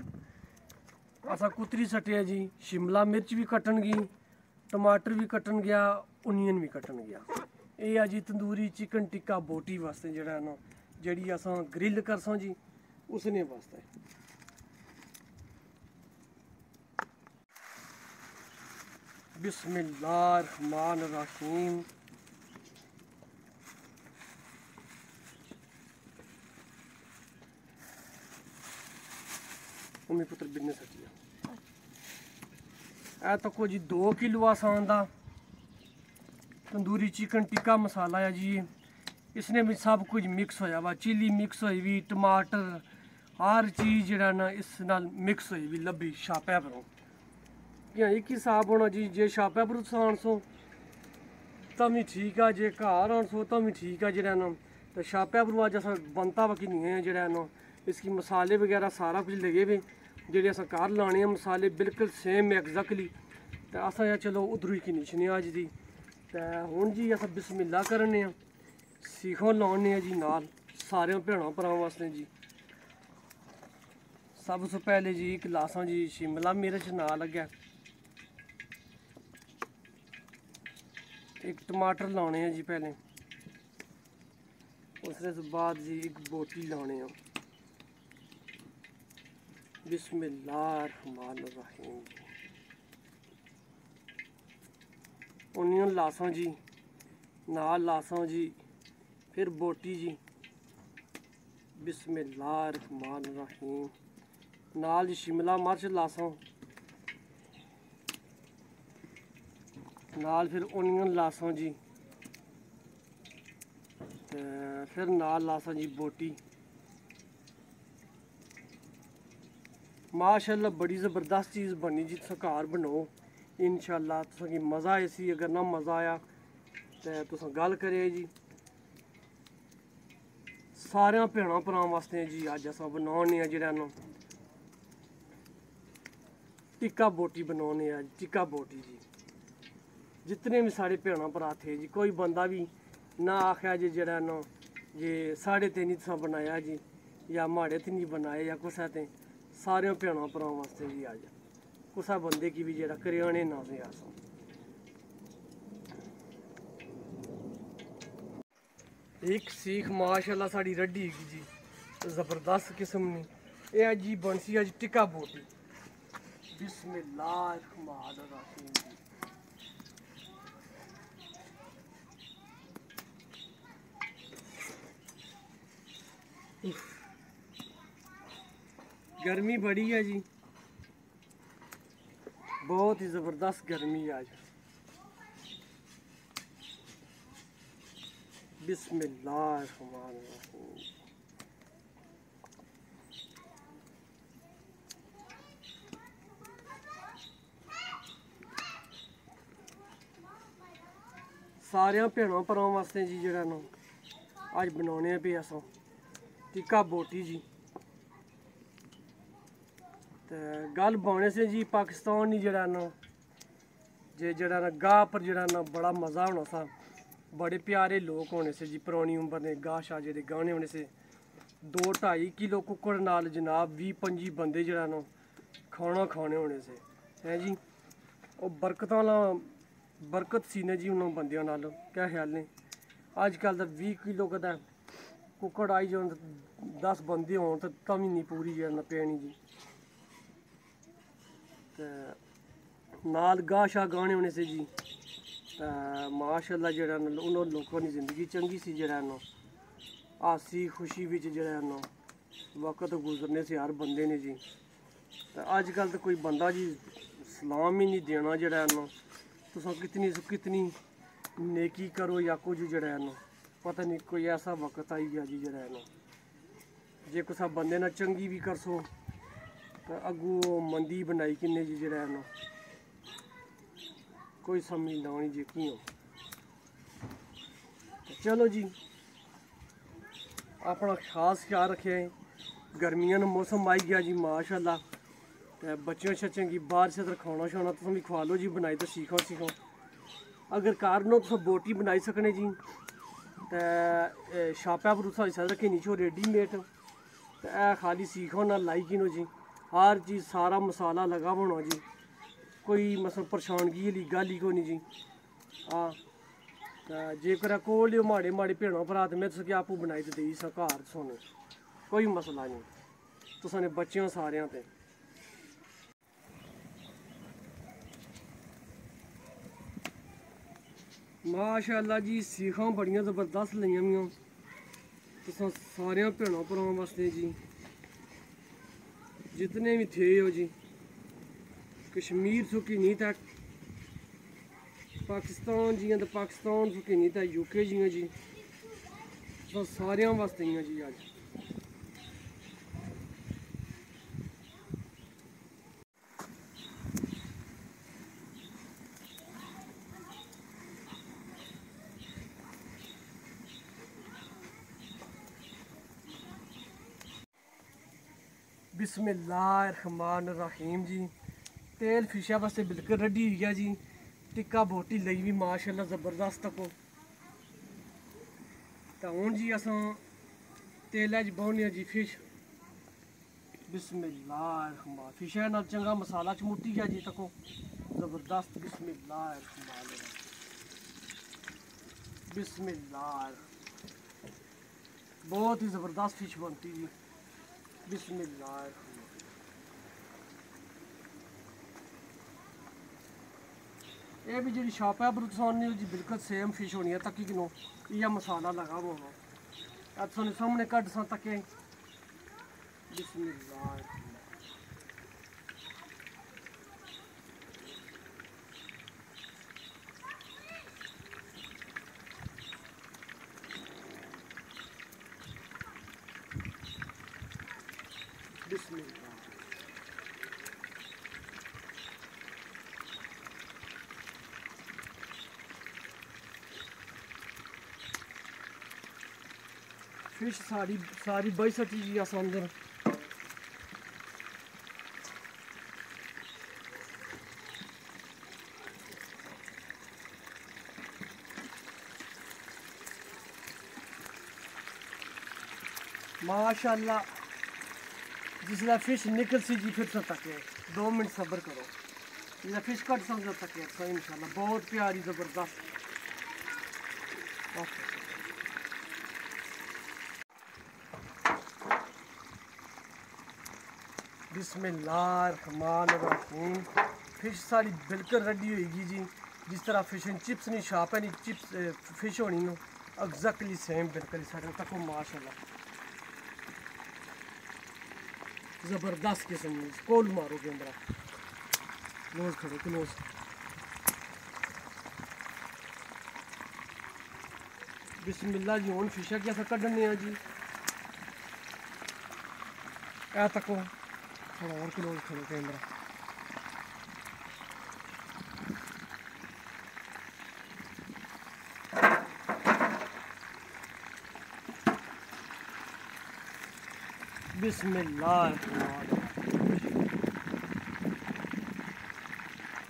S1: ਅਸਾਂ ਕੁਤਰੀ ਸਟਿਆ ਜੀ ਸ਼ਿਮਲਾ ਮਿਰਚ ਵੀ ਕੱਟਣ ਗਈ ਟਮਾਟਰ ਵੀ ਕੱਟਣ ਗਿਆ ਓਨੀਅਨ ਵੀ ਕੱਟਣ ਗਿਆ ਇਹ ਆ ਜੀ ਤੰਦੂਰੀ ਚਿਕਨ ਟਿੱਕਾ ਬੋਟੀ ਵਾਸਤੇ ਜਿਹੜਾ ਨਾ ਜਿਹੜੀ ਅਸਾਂ ਗ੍ਰਿਲ ਕਰਸਾਂ ਜੀ ਉਸਨੇ ਵਾਸਤੇ ਬਿਸਮਿਲ੍ਲਾਹਿਰਰਹਿਮਾਨਿਰਰਹੀਮ ਉਮੀ ਪੁੱਤਰ ਬਿੰਨੇ ਸੱਚੀਆ ਇਹ ਤਾਂ ਕੋਈ ਜੀ 2 ਕਿਲੋ ਆਸਾਨ ਦਾ ਤੰਦੂਰੀ ਚਿਕਨ ਟਿੱਕਾ ਮਸਾਲਾ ਆ ਜੀ ਇਸਨੇ ਵਿੱਚ ਸਭ ਕੁਝ ਮਿਕਸ ਹੋਇਆ ਵਾ। ਚਿਲੀ ਮਿਕਸ ਹੋਈ ਵੀ, ਟਮਾਟਰ, ਹਰ ਚੀਜ਼ ਜਿਹੜਾ ਨਾ ਇਸ ਨਾਲ ਮਿਕਸ ਹੋਈ ਵੀ, ਲੱਭੀ ਛਾਪਿਆ ਪਰੋਂ ਕਿ ਇੱਕ ਹਿਸਾਬ ਹੋਣਾ ਜੀ, ਜੇ ਛਾਪਿਆ ਪਰ ਸਾਨ ਸੋ। ਤਾਂ ਵੀ ਠੀਕ ਆ, ਜੇ ਘਰ ਆਣ ਸੋ ਤਾਂ ਵੀ ਠੀਕ ਆ ਜਿਹੜਾ ਨਾ। ਤੇ ਛਾਪਿਆ ਪਰ ਅੱਜ ਅਸਾਂ ਬੰਤਾ ਵਕੀ ਨਹੀਂ ਹੈ ਜਿਹੜਾ ਨਾ। ਇਸकी ਮਸਾਲੇ ਵਗੈਰਾ ਸਾਰਾ ਕੁਝ ਲਗੇ ਵੇ। ਜਿਹੜੇ ਅਸਾਂ ਘਰ ਲਾਣੇ ਆ ਮਸਾਲੇ ਬਿਲਕੁਲ ਸੇਮ ਐਗਜ਼ੈਕਟਲੀ ਤੇ ਅਸਾਂ ਜਾਂ ਚਲੋ ਉਧਰੋਂ ਹੀ ਕੀ ਨਿਸ਼ਨੇ ਅੱਜ ਦੀ। ਤੇ ਹੁਣ ਜੀ ਅਸਾਂ ਬਿਸਮਿਲ੍ਲਾ ਕਰਨੇ ਆ। ਸਿੱਖੋ ਲਾਉਣੇ ਆ ਜੀ ਨਾਲ, ਸਾਰਿਆਂ ਭੈਣਾਂ ਭਰਾਵਾਂ ਵਾਸਤੇ ਜੀ। ਸਭ ਤੋਂ ਪਹਿਲੇ ਜੀ ਇੱਕ ਜੀ, ਸ਼ਿਮਲਾ ਮਿਰਚ ਨਾਲ ਲੱਗਿਆ ਇੱਕ ਟਮਾਟਰ ਲਾਉਣੇ ਆ ਜੀ ਪਹਿਲੇ। ਉਸ ਦੇ ਬਾਅਦ ਜੀ ਇੱਕ ਬੋਟੀ ਲਾਉਣੇ ਆ। ਬਿਸਮਿਲ੍ਲਾਹਿਰਰਹਿਮਾਨਿਰਰਹੀਮ ਓਨੀਅਨ ਲਾਸਾਂ ਜੀ ਨਾਲ ਲਾਸਾਂ ਜੀ ਫਿਰ ਬੋਟੀ ਜੀ ਬਿਸਮਿਲ੍ਲਾਹਿਰਰਹਿਮਾਨਿਰਰਹੀਮ ਨਾਲ ਜੀ ਸ਼ਿਮਲਾ ਮਿਰਚ ਲਾਸਾਂ ਨਾਲ ਫਿਰ ਓਨੀਅਨ ਲਾਸਾਂ ਜੀ ਤੇ ਫਿਰ ਨਾਲ ਲਾਸਾਂ ਜੀ ਬੋਟੀ ਮਾਸ਼ਾਅੱਲਾ ਬੜੀ ਜ਼ਬਰਦਸਤ ਚੀਜ਼ ਬਣੀ ਜੀ ਤੁਸੀਂ ਘਰ ਬਣਾਓ ਇਨਸ਼ਾਅੱਲਾ ਤੁਸੀਂ ਮਜ਼ਾ ਆਏ ਸੀ ਅਗਰ ਨਾ ਮਜ਼ਾ ਆਇਆ ਤੇ ਤੁਸੀਂ ਗੱਲ ਕਰਿਓ ਜੀ ਸਾਰਿਆਂ ਭੈਣਾਂ ਭਰਾਵਾਂ ਵਾਸਤੇ ਜੀ ਅੱਜ ਅਸਾਂ ਬਣਾਉਣੇ ਆ ਜਿਹੜਾ ਨੂੰ ਟਿੱਕਾ ਬੋਟੀ ਬਣਾਉਣੇ ਆ ਟਿੱਕਾ ਬੋਟੀ ਜੀ ਜਿਤਨੇ ਵੀ ਸਾਡੇ ਭੈਣਾਂ ਭਰਾ ਥੇ ਜੀ ਕੋਈ ਬੰਦਾ ਵੀ ਨਾ ਆਖਿਆ ਜੀ ਜਿਹੜਾ ਨਾ ਜੇ ਸਾਡੇ ਤੇ ਨਹੀਂ ਤੁਸੀਂ ਬਣਾਇਆ ਜੀ ਜਾਂ ਮਾੜੇ ਤੇ ਨਹੀਂ ਬਣਾਇਆ ਜਾਂ ਕੁਛ ਤੇ ਸਾਰਿਆਂ ਭੈਣਾਂ ਭਰਾਵਾਂ ਵਾਸਤੇ ਜੀ। ਅੱਜ ਕੁਸਾ ਬੰਦੇ ਕੀ ਵੀ ਜਿਹੜਾ ਕਰਿਆਣੇ ਨਾ ਸੇ ਆਸਾਂ ਇੱਕ ਸੀਖ ਮਾਸ਼ਾਅੱਲਾ ਸਾਡੀ ਰੱਡੀ ਹੈਗੀ ਜੀ। ਜ਼ਬਰਦਸਤ ਕਿਸਮ ਦੀ। ਇਹ ਹੈ ਜੀ ਬੰਸੀ ਅੱਜ ਟਿੱਕਾ ਬੋਟੀ। ਬਿਸਮਿਲ੍ਲਾਹਿਰ ਰਹਿਮਾਨਿਰ ਰਹੀਮ ਜੀ। ਗਰਮੀ ਬੜੀ ਹੈ ਜੀ। ਬਹੁਤ ਹੀ ਜ਼ਬਰਦਸਤ ਗਰਮੀ ਹੈ ਅੱਜ। ਬਿਸਮਿਲ੍ਲਾਹ ਸਾਰਿਆਂ ਭੈਣਾਂ ਭਰਾਵਾਂ ਵਾਸਤੇ ਜੀ ਜਿਹੜਾ ਨੂੰ ਅੱਜ ਬਣਾਉਣੇ ਆ ਪਿਆ ਸੋ। ਟਿੱਕਾ ਬੋਟੀ ਜੀ। ਗੱਲ ਬਾਉਣੇ ਸੇ ਜੀ ਪਾਕਿਸਤਾਨ ਨਹੀਂ ਜਿਹੜਾ ਨਾ, ਜੇ ਜਿਹੜਾ ਨਾ ਗਾਹ ਪਰ ਜਿਹੜਾ ਨਾ ਬੜਾ ਮਜ਼ਾ ਹੋਣਾ ਸਾ। ਬੜੇ ਪਿਆਰੇ ਲੋਕ ਹੋਣੇ ਸੇ ਜੀ, ਪੁਰਾਣੀ ਉਮਰ ਦੇ ਗਾਹ ਸ਼ਾਹ ਜਿਹੜੇ ਗਾਣੇ ਹੋਣੇ ਸੇ। 2 2.5 ਕਿਲੋ ਕੁੱਕੜ ਨਾਲ ਜਨਾਬ 20 25 ਬੰਦੇ ਜਿਹੜਾ ਨਾ ਖਾਣਾ ਖਾਣੇ ਹੋਣੇ ਸੇ। ਹੈ ਜੀ? ਉਹ ਬਰਕਤਾਂ ਨਾਲ ਬਰਕਤ ਸੀ ਨੇ ਜੀ ਉਹਨਾਂ ਬੰਦਿਆਂ ਨਾਲ, ਕਿਆ ਖਿਆਲ ਨੇ? ਅੱਜ ਕੱਲ ਦਾ 20 ਕਿਲੋ ਕਦਾ ਕੁੱਕੜ ਆਈ ਜਾਣ 10 ਬੰਦੇ ਹੋਣ ਤਾਂ ਤਾਂ ਵੀ ਨਹੀਂ ਪੂਰੀ ਜਿਹੜਾ ਨਾ ਪੈਣੀ ਜੀ। ਤੇ ਨਾਲ ਗਾਸ਼ਾ ਗਾਣੇ ਹੋਣੇ ਸੀ ਜੀ। ਤਾਂ ਮਾਸ਼ਾਅੱਲਾ ਜਿਹੜਾ ਨਾ ਉਹਨਾਂ ਲੋਕਾਂ ਦੀ ਜ਼ਿੰਦਗੀ ਚੰਗੀ ਸੀ ਜਿਹੜਾ ਨਾ। ਹਾਸੀ ਖੁਸ਼ੀ ਵਿੱਚ ਜਿਹੜਾ ਨਾ ਵਕਤ ਗੁਜ਼ਰਨੇ ਸੀ ਹਰ ਬੰਦੇ ਨੇ ਜੀ। ਤਾਂ ਅੱਜ ਕੱਲ ਤਾਂ ਕੋਈ ਬੰਦਾ ਜੀ ਸਲਾਮ ਹੀ ਨਹੀਂ ਦੇਣਾ ਜਿਹੜਾ ਨਾ। ਤੁਸੀਂ ਕਿਤਨੀ ਕਿਤਨੀ ਨੇਕੀ ਕਰੋ ਜਾਂ ਕੁਝ ਜਿਹੜਾ ਹੈ ਨਾ। ਪਤਾ ਨਹੀਂ ਕੋਈ ਐਸਾ ਵਕਤ ਆਈ ਗਿਆ ਜੀ ਜਿਹੜਾ ਹੈ ਨਾ। ਜੇ ਕੋਈ ਬੰਦੇ ਨਾਲ ਚੰਗੀ ਵੀ ਕਰਸੋ ਤਾਂ ਅੱਗੂ ਉਹ ਮੰਦੀ ਬਣਾਈ ਕਿੰਨੇ ਜੀ ਜਿਹੜਾ ਇਹਨੂੰ। ਕੋਈ ਸਮਝ ਨਹੀਂ ਆਉਣੀ ਚਲੋ ਜੀ, ਆਪਣਾ ਖਾਸ ਖਿਆਲ ਰੱਖਿਆ ਗਰਮੀਆਂ ਦਾ ਮੌਸਮ ਆਈ ਗਿਆ ਜੀ, ਮਾਸ਼ਾਅੱਲਾ। ਤੇ ਬੱਚਿਆਂ ਛੱਚਿਆਂ ਕੀ ਬਾਹਰ ਸੇ ਖਾਣਾ ਸ਼ਾਣਾ ਤੁਸੀਂ ਵੀ ਖਵਾ ਲਓ ਜੀ, ਬਣਾਈ ਤਾਂ ਸਿੱਖੋ ਸਿੱਖੋ। ਅਗਰ ਕਾਰਨੋ ਤੁਸੀਂ ਬੋਟੀ ਬਣਾਈ ਸਕਣੇ ਜੀ, ਤੇ ਸ਼ਾਪਾ ਪਰ ਤੁਸੀਂ ਸਦ ਰੱਖੇ ਨੀਚੋ ਰੈਡੀਮੇਡ ਤੇ ਇਹ ਖਾਲੀ ਸਿੱਖੋ ਨਾ, ਲਾਈਕ ਹੀ ਨੋ ਜੀ। ਹਰ ਚੀਜ਼ ਸਾਰਾ ਮਸਾਲਾ ਲਗਾ ਹੋਣਾ ਜੀ। ਕੋਈ ਮਸਲ ਪਰੇਸ਼ਾਨਗੀ ਵਾਲੀ ਗੱਲ ਹੀ ਕੋਈ ਨਹੀਂ ਜੀ। ਆ ਜੇਕਰ ਕੋਲ ਮਾੜੇ ਮਾੜੇ ਭੈਣਾਂ ਭਰਾ ਤੇ ਮੈਂ ਤੁਸੀਂ ਆਪੂ ਬਣਾਈ ਤੇ ਦੇਈ ਸਾਂ ਘਰ ਸੋਨੇ ਕੋਈ ਮਸਲਾ ਨਹੀਂ। ਤੁਸੀਂ ਨੇ ਬੱਚਿਆਂ ਸਾਰਿਆਂ ਤੇ। ਮਾਸ਼ਾਅੱਲਾ ਜੀ, ਸਿੱਖਾਂ ਬੜੀਆਂ ਜ਼ਬਰਦਸਤ ਲਈਆਂ ਮੀਆਂ ਤੁਸੀਂ ਸਾਰਿਆਂ ਭੈਣਾਂ ਭਰਾਵਾਂ ਵਾਸਤੇ ਜੀ। जितने भी थे हो जी कश्मीर सुखी नहीं था पाकिस्तान जियां तो पाकिस्तान सुखी नहीं था यूके जियां जी तो सारे वास्ते ही जी अज ਬਿਸਮਿਲ੍ਲਾਹਿਰਰਹਿਮਾਨਿਰਰਹੀਮ ਜੀ ਤੇਲ ਫਿਸ਼ਾ ਵਾਸਤੇ ਬਿਲਕੁਲ ਰੈਡੀ ਹੋ ਗਿਆ ਜੀ ਟਿੱਕਾ ਬੋਟੀ ਲਈ ਵੀ ਮਾਸ਼ਾਅੱਲਾ ਜ਼ਬਰਦਸਤ ਕੋ ਤਾਂ ਹੁਣ ਜੀ ਅਸਾਂ ਤੇਲ ਚ ਬਹੁਨੇ ਜੀ ਫਿਸ਼ ਬਿਸਮਿਲ੍ਲਾਹਿਰਰਹਿਮਾਨ ਫਿਸ਼ਾ ਨਾਲ ਚੰਗਾ ਮਸਾਲਾ ਚਮੂਟੀ ਗਿਆ ਜੀ ਤੱਕੋ ਜ਼ਬਰਦਸਤ ਬਿਸਮਿਲ੍ਲਾਹਿਰਰਹਿਮਾਨ ਬਿਸਮਿਲ੍ਲਾਹ ਬਹੁਤ ਹੀ ਜ਼ਬਰਦਸਤ ਫਿਸ਼ ਬਣਤੀ ਜੀ ਬਿਸਮਿਲ੍ਲਾਹ ਇਹ ਵੀ ਜਿਹੜੀ ਸ਼ਾਪ ਹੈ ਬਰੂਤਸੋਨ ਦੀ ਜੀ ਬਿਲਕੁਲ ਸੇਮ ਫਿਸ਼ ਹੋਣੀ ਹੈ, ਤੱਕੀ ਕਿਨੋ। ਇਹ ਮਸਾਲਾ ਲਗਾ ਹੋਣਾ ਆ ਤੁਹਾਨੂੰ ਸਾਹਮਣੇ ਕੱਢ ਸਾਂ ਤੱਕੇ फ़िश सारी सारी बई सटी जी अस अंदर माशाला जिसला फ़िश निकल सी जी फिर सके दो मिनट सबर करो जिस फ़िश घट समझ सके तो इन बहुत प्यारी ज़बरदस्त ਬਿਸਮਿਲ੍ਲਾਹਿਰਰਹਿਮਾਨਿਰਰਹੀਮ ਫਿਸ਼ ਸਾਡੀ ਬਿਲਕੁਲ ਰੈਡੀ ਹੋਏਗੀ ਜੀ ਜਿਸ ਤਰ੍ਹਾਂ ਫਿਸ਼ ਐਂਡ ਚਿਪਸ ਨਹੀਂ ਸ਼ਾਪ ਹੈ ਨਹੀਂ ਚਿਪਸ ਫਿਸ਼ ਹੋਣੀ ਨੂੰ ਐਗਜ਼ੈਕਟਲੀ ਸੇਮ ਬਿਲਕੁਲ ਸਾਡੇ ਤੱਕ ਮਾਸ਼ਾਅੱਲਾ ਜ਼ਬਰਦਸਤ ਕਿਸਮ ਦੀ ਕੋਲ ਮਾਰੋ ਕੇ ਅੰਦਰ ਕਲੋਜ਼ ਖੜੋ ਕਲੋਜ਼ ਬਿਸਮਿਲ੍ਲਾ ਜੀ ਹੁਣ ਫਿਸ਼ਾ ਕਿasa ਕੱਢਣੇ ਆ ਜੀ ਇਹ ਤੱਕੋ ਥੋੜਾ ਹੋਰ ਕਲੋਜ਼ ਖੜੋ ਕੇ ਅੰਦਰ ਬਿਸਮਿਲ੍ਲਾਹ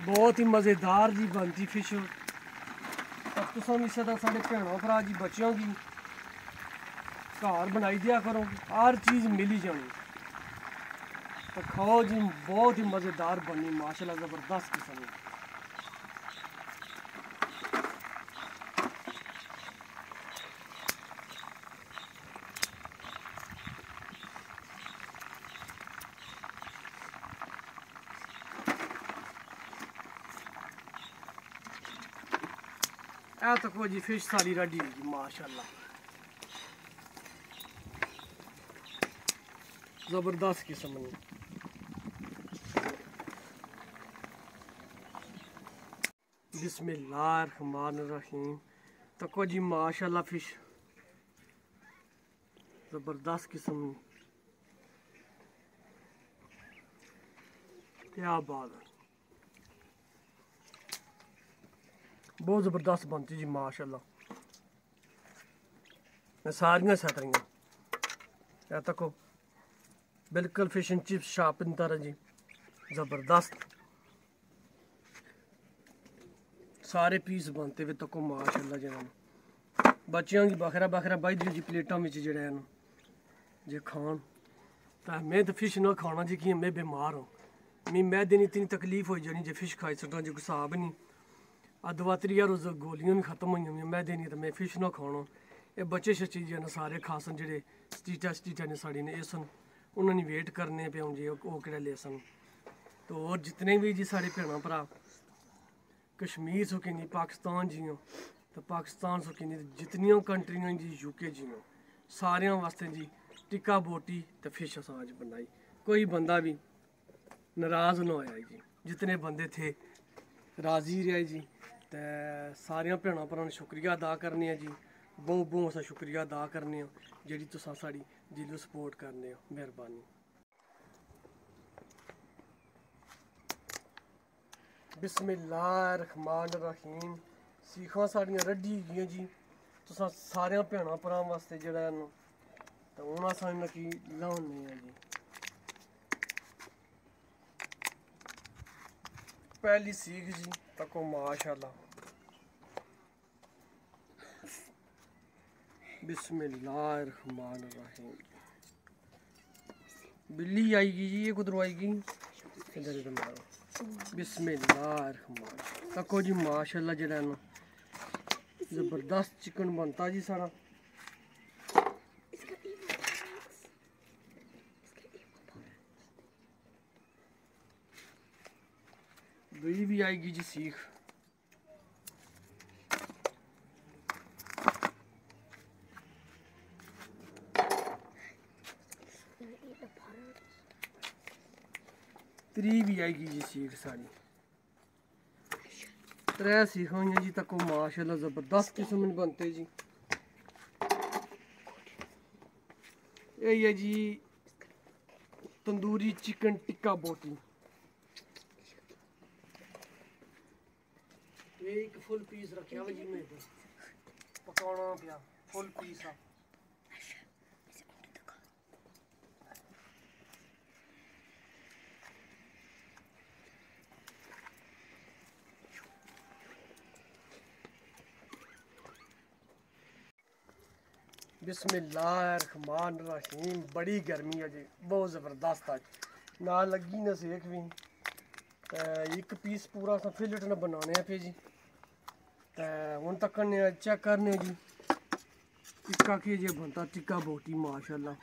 S1: ਬਹੁਤ ਹੀ ਮਜ਼ੇਦਾਰ ਜੀ ਬਣਦੀ ਫਿਸ਼ ਤਾਂ ਤੁਸੀਂ ਵੀ ਸਦਾ ਸਾਡੇ ਭੈਣਾਂ ਭਰਾ ਜੀ ਬੱਚਿਆਂ ਦੀ ਘਰ ਬਣਾਈ ਦਿਆ ਕਰੋ ਹਰ ਚੀਜ਼ ਮਿਲੀ ਜਾਣੀ ਤਾਂ ਖਾਓ ਜੀ ਬਹੁਤ ਹੀ ਮਜ਼ੇਦਾਰ ਬਣੀ ਮਾਸ਼ਾਅੱਲਾ ਜ਼ਬਰਦਸਤ ਕਿਸਮ ਦੀ ਇਹ ਤੱਕੋ ਜੀ ਫਿਸ਼ ਸਾਰੀ ਰੈਡੀ ਹੈ ਜੀ ਮਾਸ਼ਾਅੱਲਾ ਜ਼ਬਰਦਸਤ ਕਿਸਮ ਦੀ ਬਿਸਮਿਲ੍ਲਾਹਿਰਰਹਿਮਾਨਿਰਰਹੀਮ ਤੱਕੋ ਜੀ ਮਾਸ਼ਾਅੱਲਾ ਫਿਸ਼ ਜ਼ਬਰਦਸਤ ਕਿਸਮ ਦੀ ਕੀ ਬਾਤ ਹੈ ਬਹੁਤ ਜ਼ਬਰਦਸਤ ਬਣਦੀ ਜੀ ਮਾਸ਼ਾਅੱਲਾ ਇਹ ਸਾਰੀਆਂ ਸਤਰੀਆਂ ਇਹ ਤੱਕੋ ਬਿਲਕੁਲ ਫਿਸ਼ ਐਂਡ ਚਿਪਸ ਸ਼ਾਪ ਦੀ ਤਰ੍ਹਾਂ ਜੀ ਜ਼ਬਰਦਸਤ ਸਾਰੇ ਪੀਸ ਬਣਤੇ ਵੇ ਤੱਕੋ ਮਾਸ਼ਾਅੱਲਾ ਜਿਹਨਾਂ ਨੂੰ। ਬੱਚਿਆਂ ਦੀ ਬਖਰਾ ਬਖਰਾ ਬਾਈ ਜੀ ਪਲੇਟਾਂ ਵਿੱਚ ਜਿਹੜਾ ਇਹਨੂੰ, ਜੇ ਖਾਣ। ਤਾਂ ਮੈਂ ਤਾਂ ਫਿਸ਼ ਨਾ ਖਾਣਾ, ਜੀ ਕਿ ਮੈਂ ਬਿਮਾਰ ਹਾਂ। ਮੈਂ ਮੈਦੇ ਨਹੀਂ ਇਤਨੀ ਤਕਲੀਫ ਹੋਈ ਜਾਣੀ ਜੇ ਫਿਸ਼ ਖਾਈ ਸਕਾਂ ਜੇ ਕੋਈ ਹਿਸਾਬ ਨਹੀਂ। ਆ ਦਵਾਤਰੀ ਯਾਰ ਉਸ ਗੋਲੀਆਂ ਵੀ ਖਤਮ ਹੋਈਆਂ ਮੈਂ ਮੈਂ ਦੇਣੀ ਤਾਂ ਮੈਂ ਫਿਸ਼ ਨਾ ਖਾਣਾ। ਇਹ ਬੱਚੇ ਛੱਚੀ ਜੀ ਨੇ ਸਾਰੇ ਖਾਸਨ ਜਿਹੜੇ ਸਟੀਟਾ ਸਟੀਟਾ ਨੇ ਸਾਡੀ ਨੇ, ਇਹ ਸਨ। ਉਹਨਾਂ ਨੇ ਵੇਟ ਕਰਨੇ ਪਿਆਉਂ ਜੀ ਉਹ ਉਹ ਕਿਹੜੇ ਲੈ ਹੋਰ ਜਿਤਨੇ ਵੀ ਜੀ ਸਾਡੇ ਭੈਣਾਂ ਭਰਾ ਕਸ਼ਮੀਰ ਸੁਕੀ ਨਹੀਂ ਪਾਕਿਸਤਾਨ ਜੀਓ। ਤੇ ਪਾਕਿਸਤਾਨ ਸੁਕੀ ਨਹੀਂ ਜਿਤਨੀਆਂ ਕੰਟਰੀਆਂ ਜੀ ਯੂਕੇ ਜੀਓ। ਸਾਰਿਆਂ ਵਾਸਤੇ ਜੀ, ਟਿੱਕਾ ਬੋਟੀ ਤੇ ਫਿਸ਼ ਸਾਜ ਬਣਾਈ। ਕੋਈ ਬੰਦਾ ਵੀ ਨਾਰਾਜ਼ ਨਾ ਹੋਇਆ ਜੀ। ਜਿਤਨੇ ਬੰਦੇ ਥੇ ਰਾਜ਼ੀ ਰਿਹਾ ਜੀ, ਤੇ ਸਾਰਿਆਂ ਭੈਣਾਂ ਭਰਾਵਾਂ ਨੂੰ ਸ਼ੁਕਰੀਆ ਅਦਾ ਕਰਨੇ ਆ ਜੀ। ਬਹੁਤ ਬਹੁਤ ਅਸਾਂ ਸ਼ੁਕਰੀਆ ਅਦਾ ਕਰਨੇ ਆ, ਜਿਹੜੀ ਤੁਸੀਂ ਸਾਡੀ ਦਿਲੋਂ ਸਪੋਰਟ ਕਰਨੇ ਹੋ ਮਿਹਰਬਾਨੀ। ਬਿਸਮਿਲ੍ਲਾਹਿਰਰਹਿਮਾਨਿਰਰਹੀਮ। ਸੀਖਾਂ ਸਾਡੀਆਂ ਰੱਡੀ ਗਈਆਂ ਜੀ। ਤੁਸੀਂ ਸਾਰਿਆਂ ਭੈਣਾਂ ਭਰਾਵਾਂ ਵਾਸਤੇ ਜਿਹੜਾ ਇਹਨੂੰ ਤਾਂ ਉਹਨਾਂ ਸਾਨੂੰ ਕੀ ਲਾਉਣੇ ਆ ਜੀ। ਪਹਿਲੀ ਸੀਖ ਜੀ, ਤਕੋ ਮਾਸ਼ਾਅੱਲਾ। ਬਿਸਮਿਲ੍ਲਾਹਿਰਰਹਿਮਾਨਿਰਰਹੀਮ। ਬਿੱਲੀ ਆਏਗੀ ਜੀ, ਇਹ ਕੁਦਰੋਂ ਆਏਗੀ ਇਧਰ ਇਧਰ ਮਾਰੋ बिस्मिल्लाहिर्रहमान तको जी माशाल्लाह जेड़ा ना जबरदस्त चिकन बनता जी सारा दूई भी आएगी जी सीख जाएगी ये सीट सारी त्रै सीखा हुई जी तको माशाला ज़बरदस्त किस्म बनते जी यही है जी तंदूरी चिकन टिक्का बोटी एक फुल पीस रखे जी मैं पकाना पाया फुल पीस है ਫੁੱਲ ਪੀਸ ਆ ਬਿਸਮਿਲ੍ਲਾਹਿਰਰਹਿਮਾਨਿਰਰਹੀਮ ਬੜੀ ਗਰਮੀ ਹੈ ਜੀ ਬਹੁਤ ਜ਼ਬਰਦਸਤ ਅੱਜ ਨਾਲ ਲੱਗੀ ਨਾ ਸੇਕ ਵੀ ਤੇ ਇੱਕ ਪੀਸ ਪੂਰਾ ਸਾ ਫਿਲਟ ਨਾ ਬਣਾਉਣੇ ਆ ਪਏ ਜੀ ਤੇ ਹੁਣ ਤੱਕ ਨੇ ਚੈੱਕ ਕਰਨੇ ਜੀ ਟਿੱਕਾ ਕੀ ਜੇ ਬਣਦਾ ਟਿੱਕਾ ਬੋਟੀ ਮਾਸ਼ਾਅੱਲਾ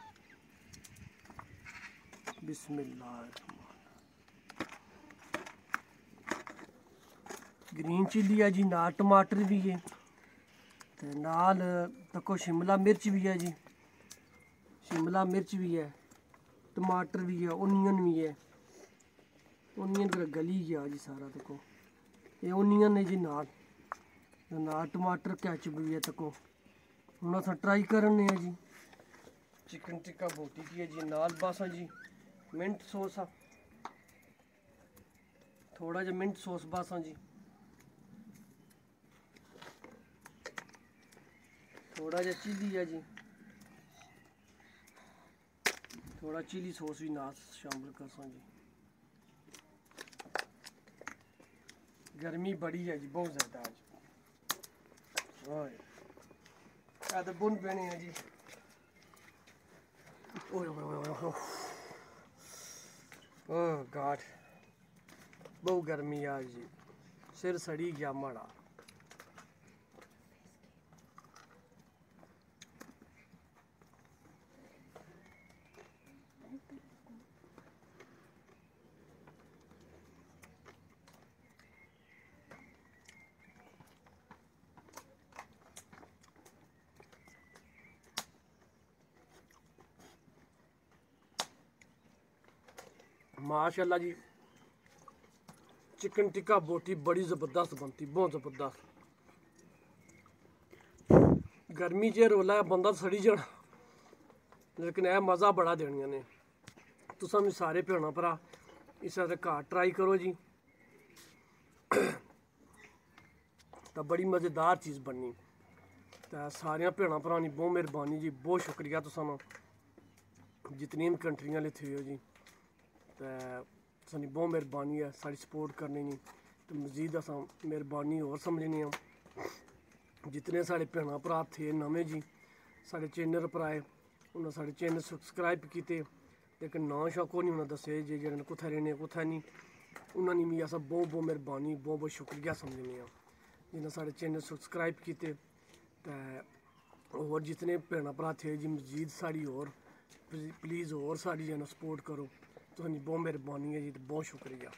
S1: ਬਿਸਮਿਲ੍ਲਾਹ ਗ੍ਰੀਨ ਚਿੱਲੀ ਹੈ ਜੀ ਨਾਲ ਟਮਾਟਰ ਵੀ ਹੈ ਤੇ ਨਾਲ ਤੱਕੋ ਸ਼ਿਮਲਾ ਮਿਰਚ ਵੀ ਹੈ ਜੀ। ਸ਼ਿਮਲਾ ਮਿਰਚ ਵੀ ਹੈ, ਟਮਾਟਰ ਵੀ ਹੈ ਓਨੀਅਨ ਵੀ ਹੈ। ਓਨੀਅਨ ਕਰ ਗਲੀ ਗਿਆ ਜੀ ਸਾਰਾ ਦੇਖੋ। ਇਹ ਓਨੀਅਨ ਨੇ ਜੀ ਨਾਲ ਨਾਲ ਟਮਾਟਰ ਕੈਚਅਪ ਵੀ ਹੈ ਤੱਕੋ ਹੁਣ ਅਸੀਂ ਟਰਾਈ ਕਰਨੇ ਆ ਜੀ। ਚਿਕਨ ਟਿੱਕਾ ਬੋਟੀ ਕੀ ਹੈ ਜੀ ਨਾਲ, ਬਾਸਾਂ ਜੀ। ਮਿੰਟ ਸੌਸ ਆ। ਥੋੜਾ ਜਿਹਾ ਮਿੰਟ ਸੌਸ ਬਾਸਾਂ ਜੀ। ਥੋੜਾ ਜਿਹਾ ਚਿੱਲੀ ਹੈ ਜੀ। ਥੋੜਾ ਚਿੱਲੀ ਸੌਸ ਵੀ ਨਾਲ ਸ਼ਾਮਲ ਕਰ ਜੀ। ਗਰਮੀ ਬੜੀ ਹੈ ਜੀ, ਬਹੁਤ ਜ਼ਿਆਦਾ ਅੱਜ ਓਏ ਆ ਤਾਂ ਬੁੰਨ ਪੈਣੇ ਆ ਜੀ। ਓਏ ਓਏ ਓਏ ਓਏ। ਓ ਗਾਡ, ਬਹੁਤ ਗਰਮੀ ਆ ਜੀ। ਸਿਰ ਸੜੀ ਗਿਆ ਮਾੜਾ। माशाल्लाह जी चिकन टिक्का बोटी बड़ी ज़बरदस्त बनती बहुत ज़बरदस्त गर्मी जे रोला है बंदा सड़ी जाना लेकिन यह मज़ा बड़ा देनिया ने तुस भी सारे भैन भरा इस घर ट्राई करो जी तो बड़ी मज़ेदार चीज़ बननी तो सारिया भैन भरा बहुत मेहरबानी जी बहुत शुक्रिया तुसां जितनी भी कंट्रियां लेते हो जी ਤੇ ਸਾਡੀ ਬਹੁਤ ਮਿਹਰਬਾਨੀ ਹੈ, ਸਾਡੀ ਸਪੋਰਟ ਕਰਨੀ ਜੀ ਤੇ ਮਜ਼ੀਦ ਅਸਾਂ ਮਿਹਰਬਾਨੀ ਹੋਰ ਸਮਝਣੀ ਆ ਜਿਤਨੇ ਸਾਡੇ ਭੈਣਾਂ ਭਰਾ ਥੇ ਨਵੇਂ ਜੀ, ਸਾਡੇ ਚੈਨਲ ਪਰ ਆਏ, ਉਹਨਾਂ ਸਾਡੇ ਚੈਨਲ ਸਬਸਕ੍ਰਾਈਬ ਕੀਤੇ, ਲੇਕਿਨ ਨਾਂ ਸ਼ੌਕੋ ਨਹੀਂ ਉਹਨਾਂ ਦੱਸੇ ਜੇ ਜਿਹੜੇ ਨੇ ਕੁੱਥੇ ਰਹਿਣੇ ਕੁੱਥੇ ਨਹੀਂ ਉਹਨਾਂ ਨੇ ਵੀ ਅਸਾਂ ਬਹੁਤ ਬਹੁਤ ਮਿਹਰਬਾਨੀ, ਬਹੁਤ ਬਹੁਤ ਸ਼ੁਕਰੀਆ ਸਮਝਣੇ ਆ ਜਿਨ੍ਹਾਂ ਸਾਡੇ ਚੈਨਲ ਸਬਸਕ੍ਰਾਈਬ ਕੀਤੇ, ਤੇ ਹੋਰ ਜਿਤਨੇ ਭੈਣਾਂ ਭਰਾ ਥੇ ਜੀ, ਮਜ਼ੀਦ ਸਾਡੀ ਹੋਰ, ਪਲੀਜ਼ ਹੋਰ ਸਾਡੀ ਜਨ ਸਪੋਰਟ ਕਰੋ। ਤੁਹਾਡੀ ਬਹੁਤ ਮਿਹਰਬਾਨੀ ਹੈ ਜੀ ਤੇ ਬਹੁਤ ਸ਼ੁਕਰੀਆ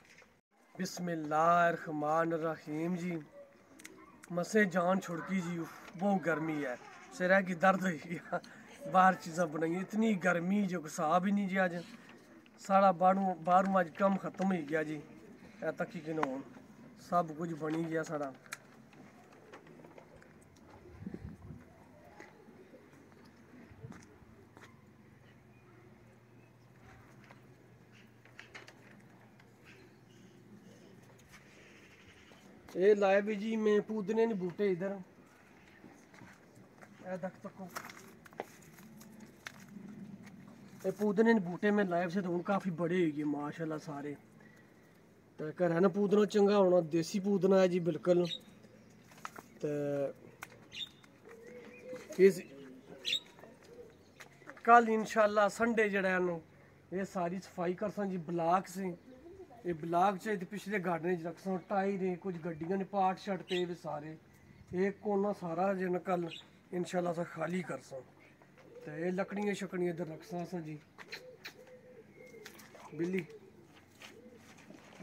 S1: बिस्मिल्लाहमान जी। मसे जान छुड़की जी, बहुत गर्मी है। सिर की दर्द हो। गया बाहर चीज़ा बनाई इतनी गर्मी, जो साह भी नहीं जी अज सारा बारू बारू अज कम खत्म हो गया जी। ए तकी कि सब कुछ बनी गया सारा ये लाए भी जी मैं पूदने नहीं बूटे इधर ए देख तको ये पूदने ने बूटे में लाए से तो हूँ काफ़ी बड़े हो गए माशाल्लाह सारे तो घर है ना पूदना चंगा होना देसी पूदना है जी बिल्कुल तो इस कल इंशाल्लाह संडे जड़ा है ना ये सारी सफाई कर सा जी ब्लाक से ਇਹ ਬਲਾਕ ਚ ਤੇ ਪਿਛਲੇ ਗਾਰਡਨ ਚ ਰੱਖਸਾਂ ਟਾਈ ਨੇ, ਕੁਝ ਗੱਡੀਆਂ ਨੇ ਪਾਰਟ ਸ਼ਟ ਪਏ ਵੇ ਸਾਰੇ। ਇਹ ਕੋਨਾ ਸਾਰਾ ਜਨ ਕੱਲ ਇਨਸ਼ਾਅੱਲਾ ਸਾ ਖਾਲੀ ਕਰਸਾਂ ਤੇ ਇਹ ਲੱਕੜੀਆਂ ਛਕੜੀਆਂ ਇਧਰ ਰੱਖਸਾਂ ਸਾਂ ਜੀ। ਬਿੱਲੀ।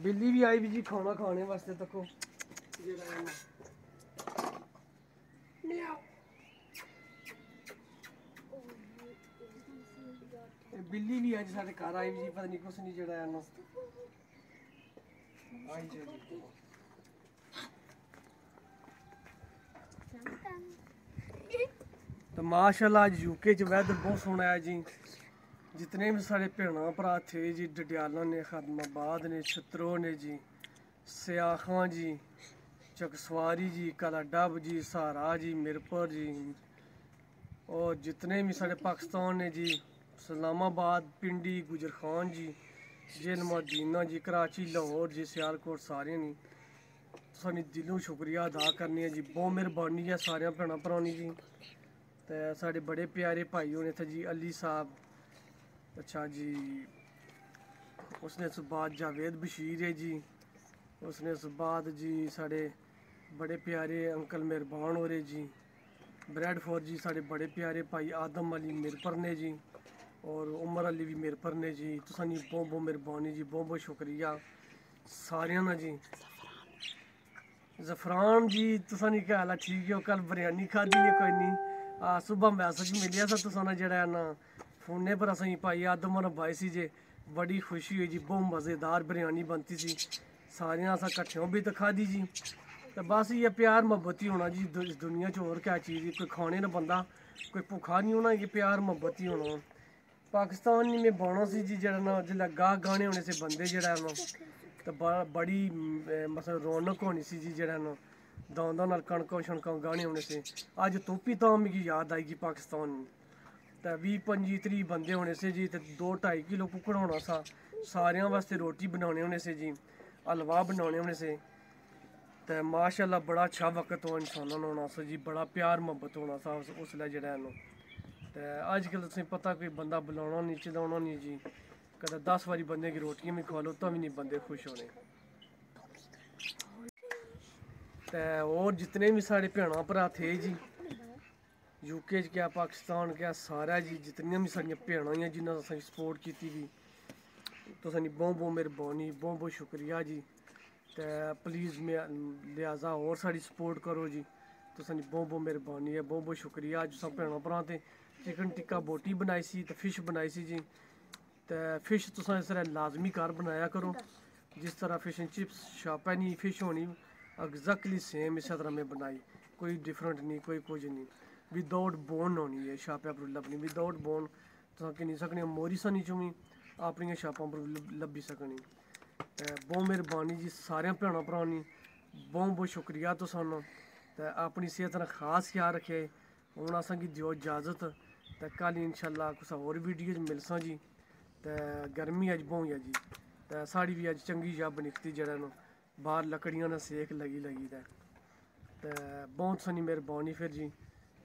S1: ਬਿੱਲੀ ਵੀ ਆਈ ਵੀ ਜੀ ਖਾਣਾ ਖਾਣੇ ਵਾਸਤੇ ਤੱਕੋ। ਬਿੱਲੀ ਵੀ ਅੱਜ ਸਾਡੇ ਘਰ ਆਈ ਵੀ ਜੀ, ਪਤਾ ਨਹੀਂ ਕੁਛ ਨਹੀਂ ਜਿਹੜਾ ਇਹਨੂੰ 아이디어 ਮਾਸ਼ਾਅੱਲਾ ਅੱਜ ਯੂਕੇ ਚ ਵੈਦਰ ਬਹੁਤ ਸੋਹਣਾ ਹੈ ਜੀ। ਜਿਤਨੇ ਵੀ ਸਾਡੇ ਭੈਣਾਂ ਭਰਾ ਥੇ ਜੀ, ਡਡਿਆਲਾਂ ਨੇ ਖਦਮਾਬਾਦ ਨੇ, ਛਤਰੋ ਨੇ ਜੀ, ਸਿਆਖਾਂ ਜੀ, ਚਕਸਵਾਰੀ ਜੀ, ਕਲਾਡਬ ਜੀ, ਸਹਾਰਾ ਜੀ, ਮਿਰਪੁਰ ਜੀ। ਔਰ ਜਿਤਨੇ ਵੀ ਸਾਡੇ ਪਾਕਿਸਤਾਨ ਨੇ ਜੀ ਸਲਾਮਾਬਾਦ ਪਿੰਡੀ ਗੁਜਰਖਾਨ ਜੀ ਜੇ ਨਮਾਦੀਨਾ ਜੀ, ਕਰਾਚੀ, ਲਾਹੌਰ ਜੀ, ਸਿਆਲਕੋਟ ਸਾਰਿਆਂ ਨੇ ਸਾਨੂੰ ਦਿਲੋਂ ਸ਼ੁਕਰੀਆ ਅਦਾ ਕਰਨੀ ਹੈ ਜੀ। ਬਹੁਤ ਮਿਹਰਬਾਨੀ ਹੈ ਸਾਰਿਆਂ ਭੈਣਾਂ ਭਰਾਵਾਂ ਜੀ। ਤੇ ਸਾਡੇ ਬੜੇ ਪਿਆਰੇ ਭਾਈ ਹੋਣੇ ਤੇ ਜੀ, ਅਲੀ ਸਾਹਿਬ। ਅੱਛਾ ਜੀ, ਉਸਨੇ ਤੋਂ ਬਾਅਦ ਜਾਵੇਦ ਬਸ਼ੀਰ ਹੈ ਜੀ। ਉਸਨੇ ਤੋਂ ਬਾਅਦ ਜੀ ਸਾਡੇ ਬੜੇ ਪਿਆਰੇ ਅੰਕਲ ਮਿਹਰਬਾਨ ਹੋਰੇ ਜੀ। ਬ੍ਰੈਡਫੋਰਡ ਜੀ, ਸਾਡੇ ਬੜੇ ਪਿਆਰੇ ਭਾਈ ਆਦਮ ਅਲੀ ਮਿਰਪਰ ਨੇ ਜੀ। ਔਰ ਉਮਰ ਅਲੀ ਵੀ ਮੇਰੇ ਪਰ ਨੇ ਜੀ, ਤੁਸੀਂ ਦੀ ਬਹੁਤ ਬਹੁਤ ਮਿਹਰਬਾਨੀ ਜੀ, ਬਹੁਤ ਬਹੁਤ ਸ਼ੁਕਰੀਆ ਸਾਰਿਆਂ ਦਾ ਜੀ। ਜ਼ਫਰਾਨ ਜੀ, ਤੁਸੀਂ ਦੀ ਕੀ ਹਾਲ ਠੀਕ ਹੋ ਕੱਲ ਬਿਰਿਆਨੀ ਖਾਧੀ ਹੈ ਕੋਈ ਨਹੀਂ ਆ ਸਵੇਰ ਮੈਸੇਜ ਮਿਲਿਆ ਸਾ ਤੁਸਾਂ ਨਾਲ ਜਿਹੜਾ ਨਾ ਫੋਨੇ ਪਰ ਅਸੀਂ ਭਾਈ ਆਦਮਨ ਭਾਈ ਸੀ ਜੇ, ਬੜੀ ਖੁਸ਼ੀ ਹੋਈ ਜੀ, ਬਹੁਤ ਮਜ਼ੇਦਾਰ ਬਿਰਿਆਨੀ ਬਣਤੀ ਸੀ। ਸਾਰਿਆਂ ਅਸਾਂ ਇਕੱਠਿਆਂ ਵੀ ਤਾਂ ਖਾਧੀ ਜੀ। ਤੇ ਬਸ ਇਹ ਪਿਆਰ ਮੁਹੱਬਤ ਹੀ ਹੋਣਾ ਜੀ ਇਸ ਦੁਨੀਆ 'ਚ ਹੋਰ ਕਿਆ ਚੀਜ਼ ਕੋਈ ਖਾਣੇ ਨਾ ਬੰਦਾ, ਕੋਈ ਭੁੱਖਾ ਨਹੀਂ ਹੋਣਾ ਇਹ ਪਿਆਰ ਮੁਹੱਬਤ ਹੀ ਹੋਣਾ। ਪਾਕਿਸਤਾਨ ਨਹੀਂ ਮੈਂ ਬਾਣਾ ਸੀ ਜੀ ਜਿਹੜਾ ਨਾ ਜਿਹੜਾ ਗਾ ਗਾਣੇ ਹੋਣੇ ਸੀ ਬੰਦੇ ਜਿਹੜਾ ਨਾ, ਤੇ ਬ- ਬੜੀ ਮਸਲ ਰੌਣਕ ਹੋਣੀ ਸੀ ਜੀ ਜਿਹੜਾ ਨਾ, ਦੌਂਦਾਂ ਨਾਲ ਕਣਕਾਂ ਛਣਕਾਂ ਗਾਣੇ ਹੋਣੇ ਸੀ। ਅੱਜ ਤੋਪੀ ਤਾਂ ਮੈਨੂੰ ਯਾਦ ਆਏਗੀ ਪਾਕਿਸਤਾਨ ਨੂੰ। ਤੇ 20 25 30 ਬੰਦੇ ਹੋਣੇ ਸੀ ਜੀ ਤੇ 2 2.5 ਕਿਲੋ ਕੁੱਕੜ ਹੋਣਾ ਸਾ, ਸਾਰਿਆਂ ਵਾਸਤੇ ਰੋਟੀ ਬਣਾਉਣੇ ਹੋਣੇ ਸੀ ਜੀ, ਹਲਵਾ ਬਣਾਉਣੇ ਹੋਣੇ ਸੀ। ਤੇ ਮਾਸ਼ਾਅੱਲਾ ਬੜਾ ਅੱਛਾ ਵਕਤ ਹੋ ਇਨਸਾਨਾਂ ਨੂੰ ਹੋਣਾ ਸੀ ਜੀ, ਬੜਾ ਪਿਆਰ ਮੁਹੱਬਤ ਹੋਣਾ ਸਾ ਉਸ ਉਸ ਲਈ ਜਿਹੜਾ ਇਹਨੂੰ ਤੇ ਅੱਜ ਕੱਲ੍ਹ ਤੁਸੀਂ ਪਤਾ ਕੋਈ ਬੰਦਾ ਬੁਲਾਉਣਾ ਨਹੀਂ, ਚਲਾਉਣਾ ਨਹੀਂ ਜੀ। ਕਦੇ 10 ਵਾਰੀ ਬੰਦੇ ਦੀ ਰੋਟੀਆਂ ਵੀ ਖਵਾ ਲਓ, ਤਾਂ ਵੀ ਨਹੀਂ ਬੰਦੇ ਖੁਸ਼ ਹੋਣੇ। ਤੇ ਹੋਰ ਜਿਤਨੇ ਵੀ ਸਾਡੇ ਭੈਣਾਂ ਭਰਾ ਥੇ ਜੀ ਯੂਕੇ ਚ ਗਿਆ ਪਾਕਿਸਤਾਨ ਗਿਆ ਸਾਰਾ ਜੀ, ਜਿਤਨੀਆਂ ਵੀ ਸਾਡੀਆਂ ਭੈਣਾਂ ਆ ਜਿਨ੍ਹਾਂ ਦਾ ਅਸੀਂ ਸਪੋਰਟ ਕੀਤੀ ਵੀ ਤੁਸੀਂ ਬਹੁਤ ਬਹੁਤ ਮਿਹਰਬਾਨੀ ਬਹੁਤ ਬਹੁਤ ਸ਼ੁਕਰੀਆ ਜੀ। ਤੇ ਪਲੀਜ਼ ਮੈਂ ਲਿਆਜ਼ਾ ਹੋਰ ਸਾਡੀ ਸਪੋਰਟ ਕਰੋ ਜੀ। ਤੁਸੀਂ ਬਹੁਤ ਬਹੁਤ ਮਿਹਰਬਾਨੀ ਹੈ ਚਿਕਨ ਟਿੱਕਾ ਬੋਟੀ ਬਣਾਈ ਸੀ ਤੇ ਫਿਸ਼ ਬਣਾਈ ਸੀ ਜੀ। ਤੇ ਫਿਸ਼ ਤੁਸੀਂ ਇਸ ਤਰ੍ਹਾਂ ਲਾਜ਼ਮੀ ਘਰ ਬਣਾਇਆ ਕਰੋ। ਜਿਸ ਤਰ੍ਹਾਂ ਫਿਸ਼ ਐਂਡ ਚਿਪਸ ਸ਼ਾਪਾ ਨਹੀਂ, ਫਿਸ਼ ਹੋਣੀ ਐਗਜ਼ੈਕਟਲੀ ਸੇਮ ਇਸੇ ਤਰ੍ਹਾਂ ਮੈਂ ਬਣਾਈ। ਕੋਈ ਡਿਫਰੈਂਟ ਨਹੀਂ, ਕੋਈ ਕੁਝ ਨਹੀਂ। ਵਿਦਆਊਟ ਬੋਨ ਹੋਣੀ ਹੈ, ਛਾਪਿਆਂ ਪਰ ਲੱਭਣੀ ਵਿਦਆਊਟ ਬੋਨ ਤੁਸੀਂ ਕਿ ਨਹੀਂ ਸਕਣੀ ਮੋਰੀ ਸਨੀ ਚੋਂ ਆਪਣੀਆਂ ਸ਼ਾਪਾਂ ਪਰ ਲੱਭੀ ਸਕਣੀ। ਤੇ ਬਹੁਤ ਮਿਹਰਬਾਨੀ ਜੀ ਸਾਰਿਆਂ ਭੈਣਾਂ ਭਰਾਵਾਂ ਨੂੰ ਬਹੁਤ ਬਹੁਤ ਸ਼ੁਕਰੀਆ ਤੁਹਾਨੂੰ। ਤੇ ਆਪਣੀ ਸਿਹਤ ਦਾ ਖਾਸ ਖਿਆਲ ਰੱਖੇ ਹੁਣ ਅਸਾਂ ਕੀ ਦਿਓ ਇਜਾਜ਼ਤ। ਤੇ ਕੱਲ ਇਨਸ਼ਾਅੱਲਾ ਕੁਛ ਹੋਰ ਵੀਡੀਓ ਚ ਮਿਲਸਾਂ ਜੀ। ਤੇ ਗਰਮੀ ਅੱਜ ਬਹੁਤ ਹੈ ਜੀ। ਤੇ ਸਾੜੀ ਵੀ ਅੱਜ ਚੰਗੀ ਜੱਬ ਨਿਕਤੀ ਜਿਹੜਾ ਨੂੰ। ਬਾਹਰ ਲੱਕੜੀਆਂ ਨਾਲ ਸੇਕ ਲਗੀ ਲੱਗੀ ਦਾ। ਤੇ ਬਹੁਤ ਸੋਹਣੀ ਮਿਹਰਬਾਨੀ ਫਿਰ ਜੀ।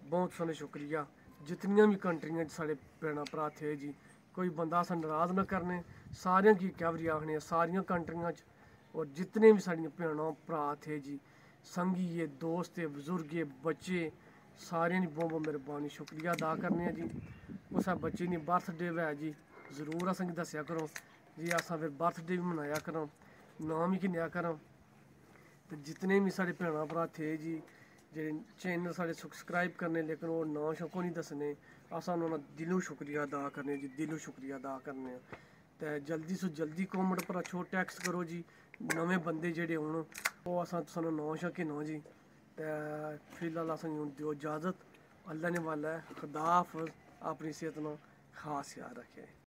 S1: ਬਹੁਤ ਸੋਹਣਾ ਸ਼ੁਕਰੀਆ। ਜਿਤਨੀਆਂ ਵੀ ਕੰਟਰੀਆਂ 'ਚ ਸਾਡੇ ਭੈਣਾਂ ਭਰਾ ਥੇ ਜੀ ਕੋਈ ਬੰਦਾ ਅਸਾਂ ਨਾਰਾਜ਼ ਨਾ ਕਰਨੇ। ਸਾਰਿਆਂ ਕੀ ਕਵਰੀ ਆਖਣੇ ਆ, ਸਾਰੀਆਂ ਕੰਟਰੀਆਂ 'ਚ। ਔਰ ਜਿਤਨੇ ਵੀ ਸਾਡੀਆਂ ਭੈਣਾਂ ਭਰਾ ਥੇ ਜੀ ਸੰਗੀ ਇਹ ਦੋਸਤ ਇਹ ਬਜ਼ੁਰਗ ਇਹ ਬੱਚੇ ਸਾਰਿਆਂ ਦੀ ਬਹੁਤ ਬਹੁਤ ਮਿਹਰਬਾਨੀ, ਸ਼ੁਕਰੀਆ ਅਦਾ ਕਰਨੇ ਆ ਜੀ। ਉਸਾ ਬੱਚੇ ਦੀ ਬਰਥਡੇ ਵੈ ਜੀ, ਜ਼ਰੂਰ ਅਸਾਂ ਦੱਸਿਆ ਕਰੋ। ਜੀ ਅਸਾਂ ਫਿਰ ਬਰਥਡੇ ਵੀ ਮਨਾਇਆ ਕਰਾਂ, ਨਾਮ ਹੀ ਕਿਨਿਆ ਕਰਾਂ। ਤੇ ਜਿਤਨੇ ਵੀ ਸਾਡੇ ਭੈਣਾਂ ਭਰਾ ਥੇ ਜੀ, ਜਿਹੜੇ ਚੈਨਲ ਸਾਡੇ ਸਬਸਕ੍ਰਾਈਬ ਕਰਨੇ, ਲੇਕਿਨ ਉਹ ਨਾਂ ਸ਼ਕੋ ਨਹੀਂ ਦੱਸਣੇ ਅਸਾਂ ਉਹਨਾਂ ਦਾ ਦਿਲੋਂ ਸ਼ੁਕਰੀਆ ਅਦਾ ਕਰਨੇ ਜੀ, ਦਿਲੋਂ ਸ਼ੁਕਰੀਆ ਅਦਾ ਕਰਨੇ ਆ। ਤੇ ਜਲਦੀ ਤੋਂ ਜਲਦੀ ਕਮੈਂਟ ਭਰਾ ਅਛੋ ਟੈਕਸ ਕਰੋ ਜੀ, ਨਵੇਂ ਬੰਦੇ ਜਿਹੜੇ ਹੋਣ, ਉਹ ਅਸਾਂ ਤੁਹਾਨੂੰ ਨਾਂ ਸ਼ਕੇ ਨਾਂ ਜੀ। ਤੇ ਫਿਲਹਾਲ ਅਸਾਂ ਨੂੰ ਦਿਓ ਇਜਾਜ਼ਤ। ਅੱਲਾ ਨੇ ਵਾਲਾ ਹੈ, ਖੁਦਾ ਹਾਫਿਜ਼, ਆਪਣੀ ਸਿਹਤ ਨੂੰ ਖਾਸ ਰੱਖੇ।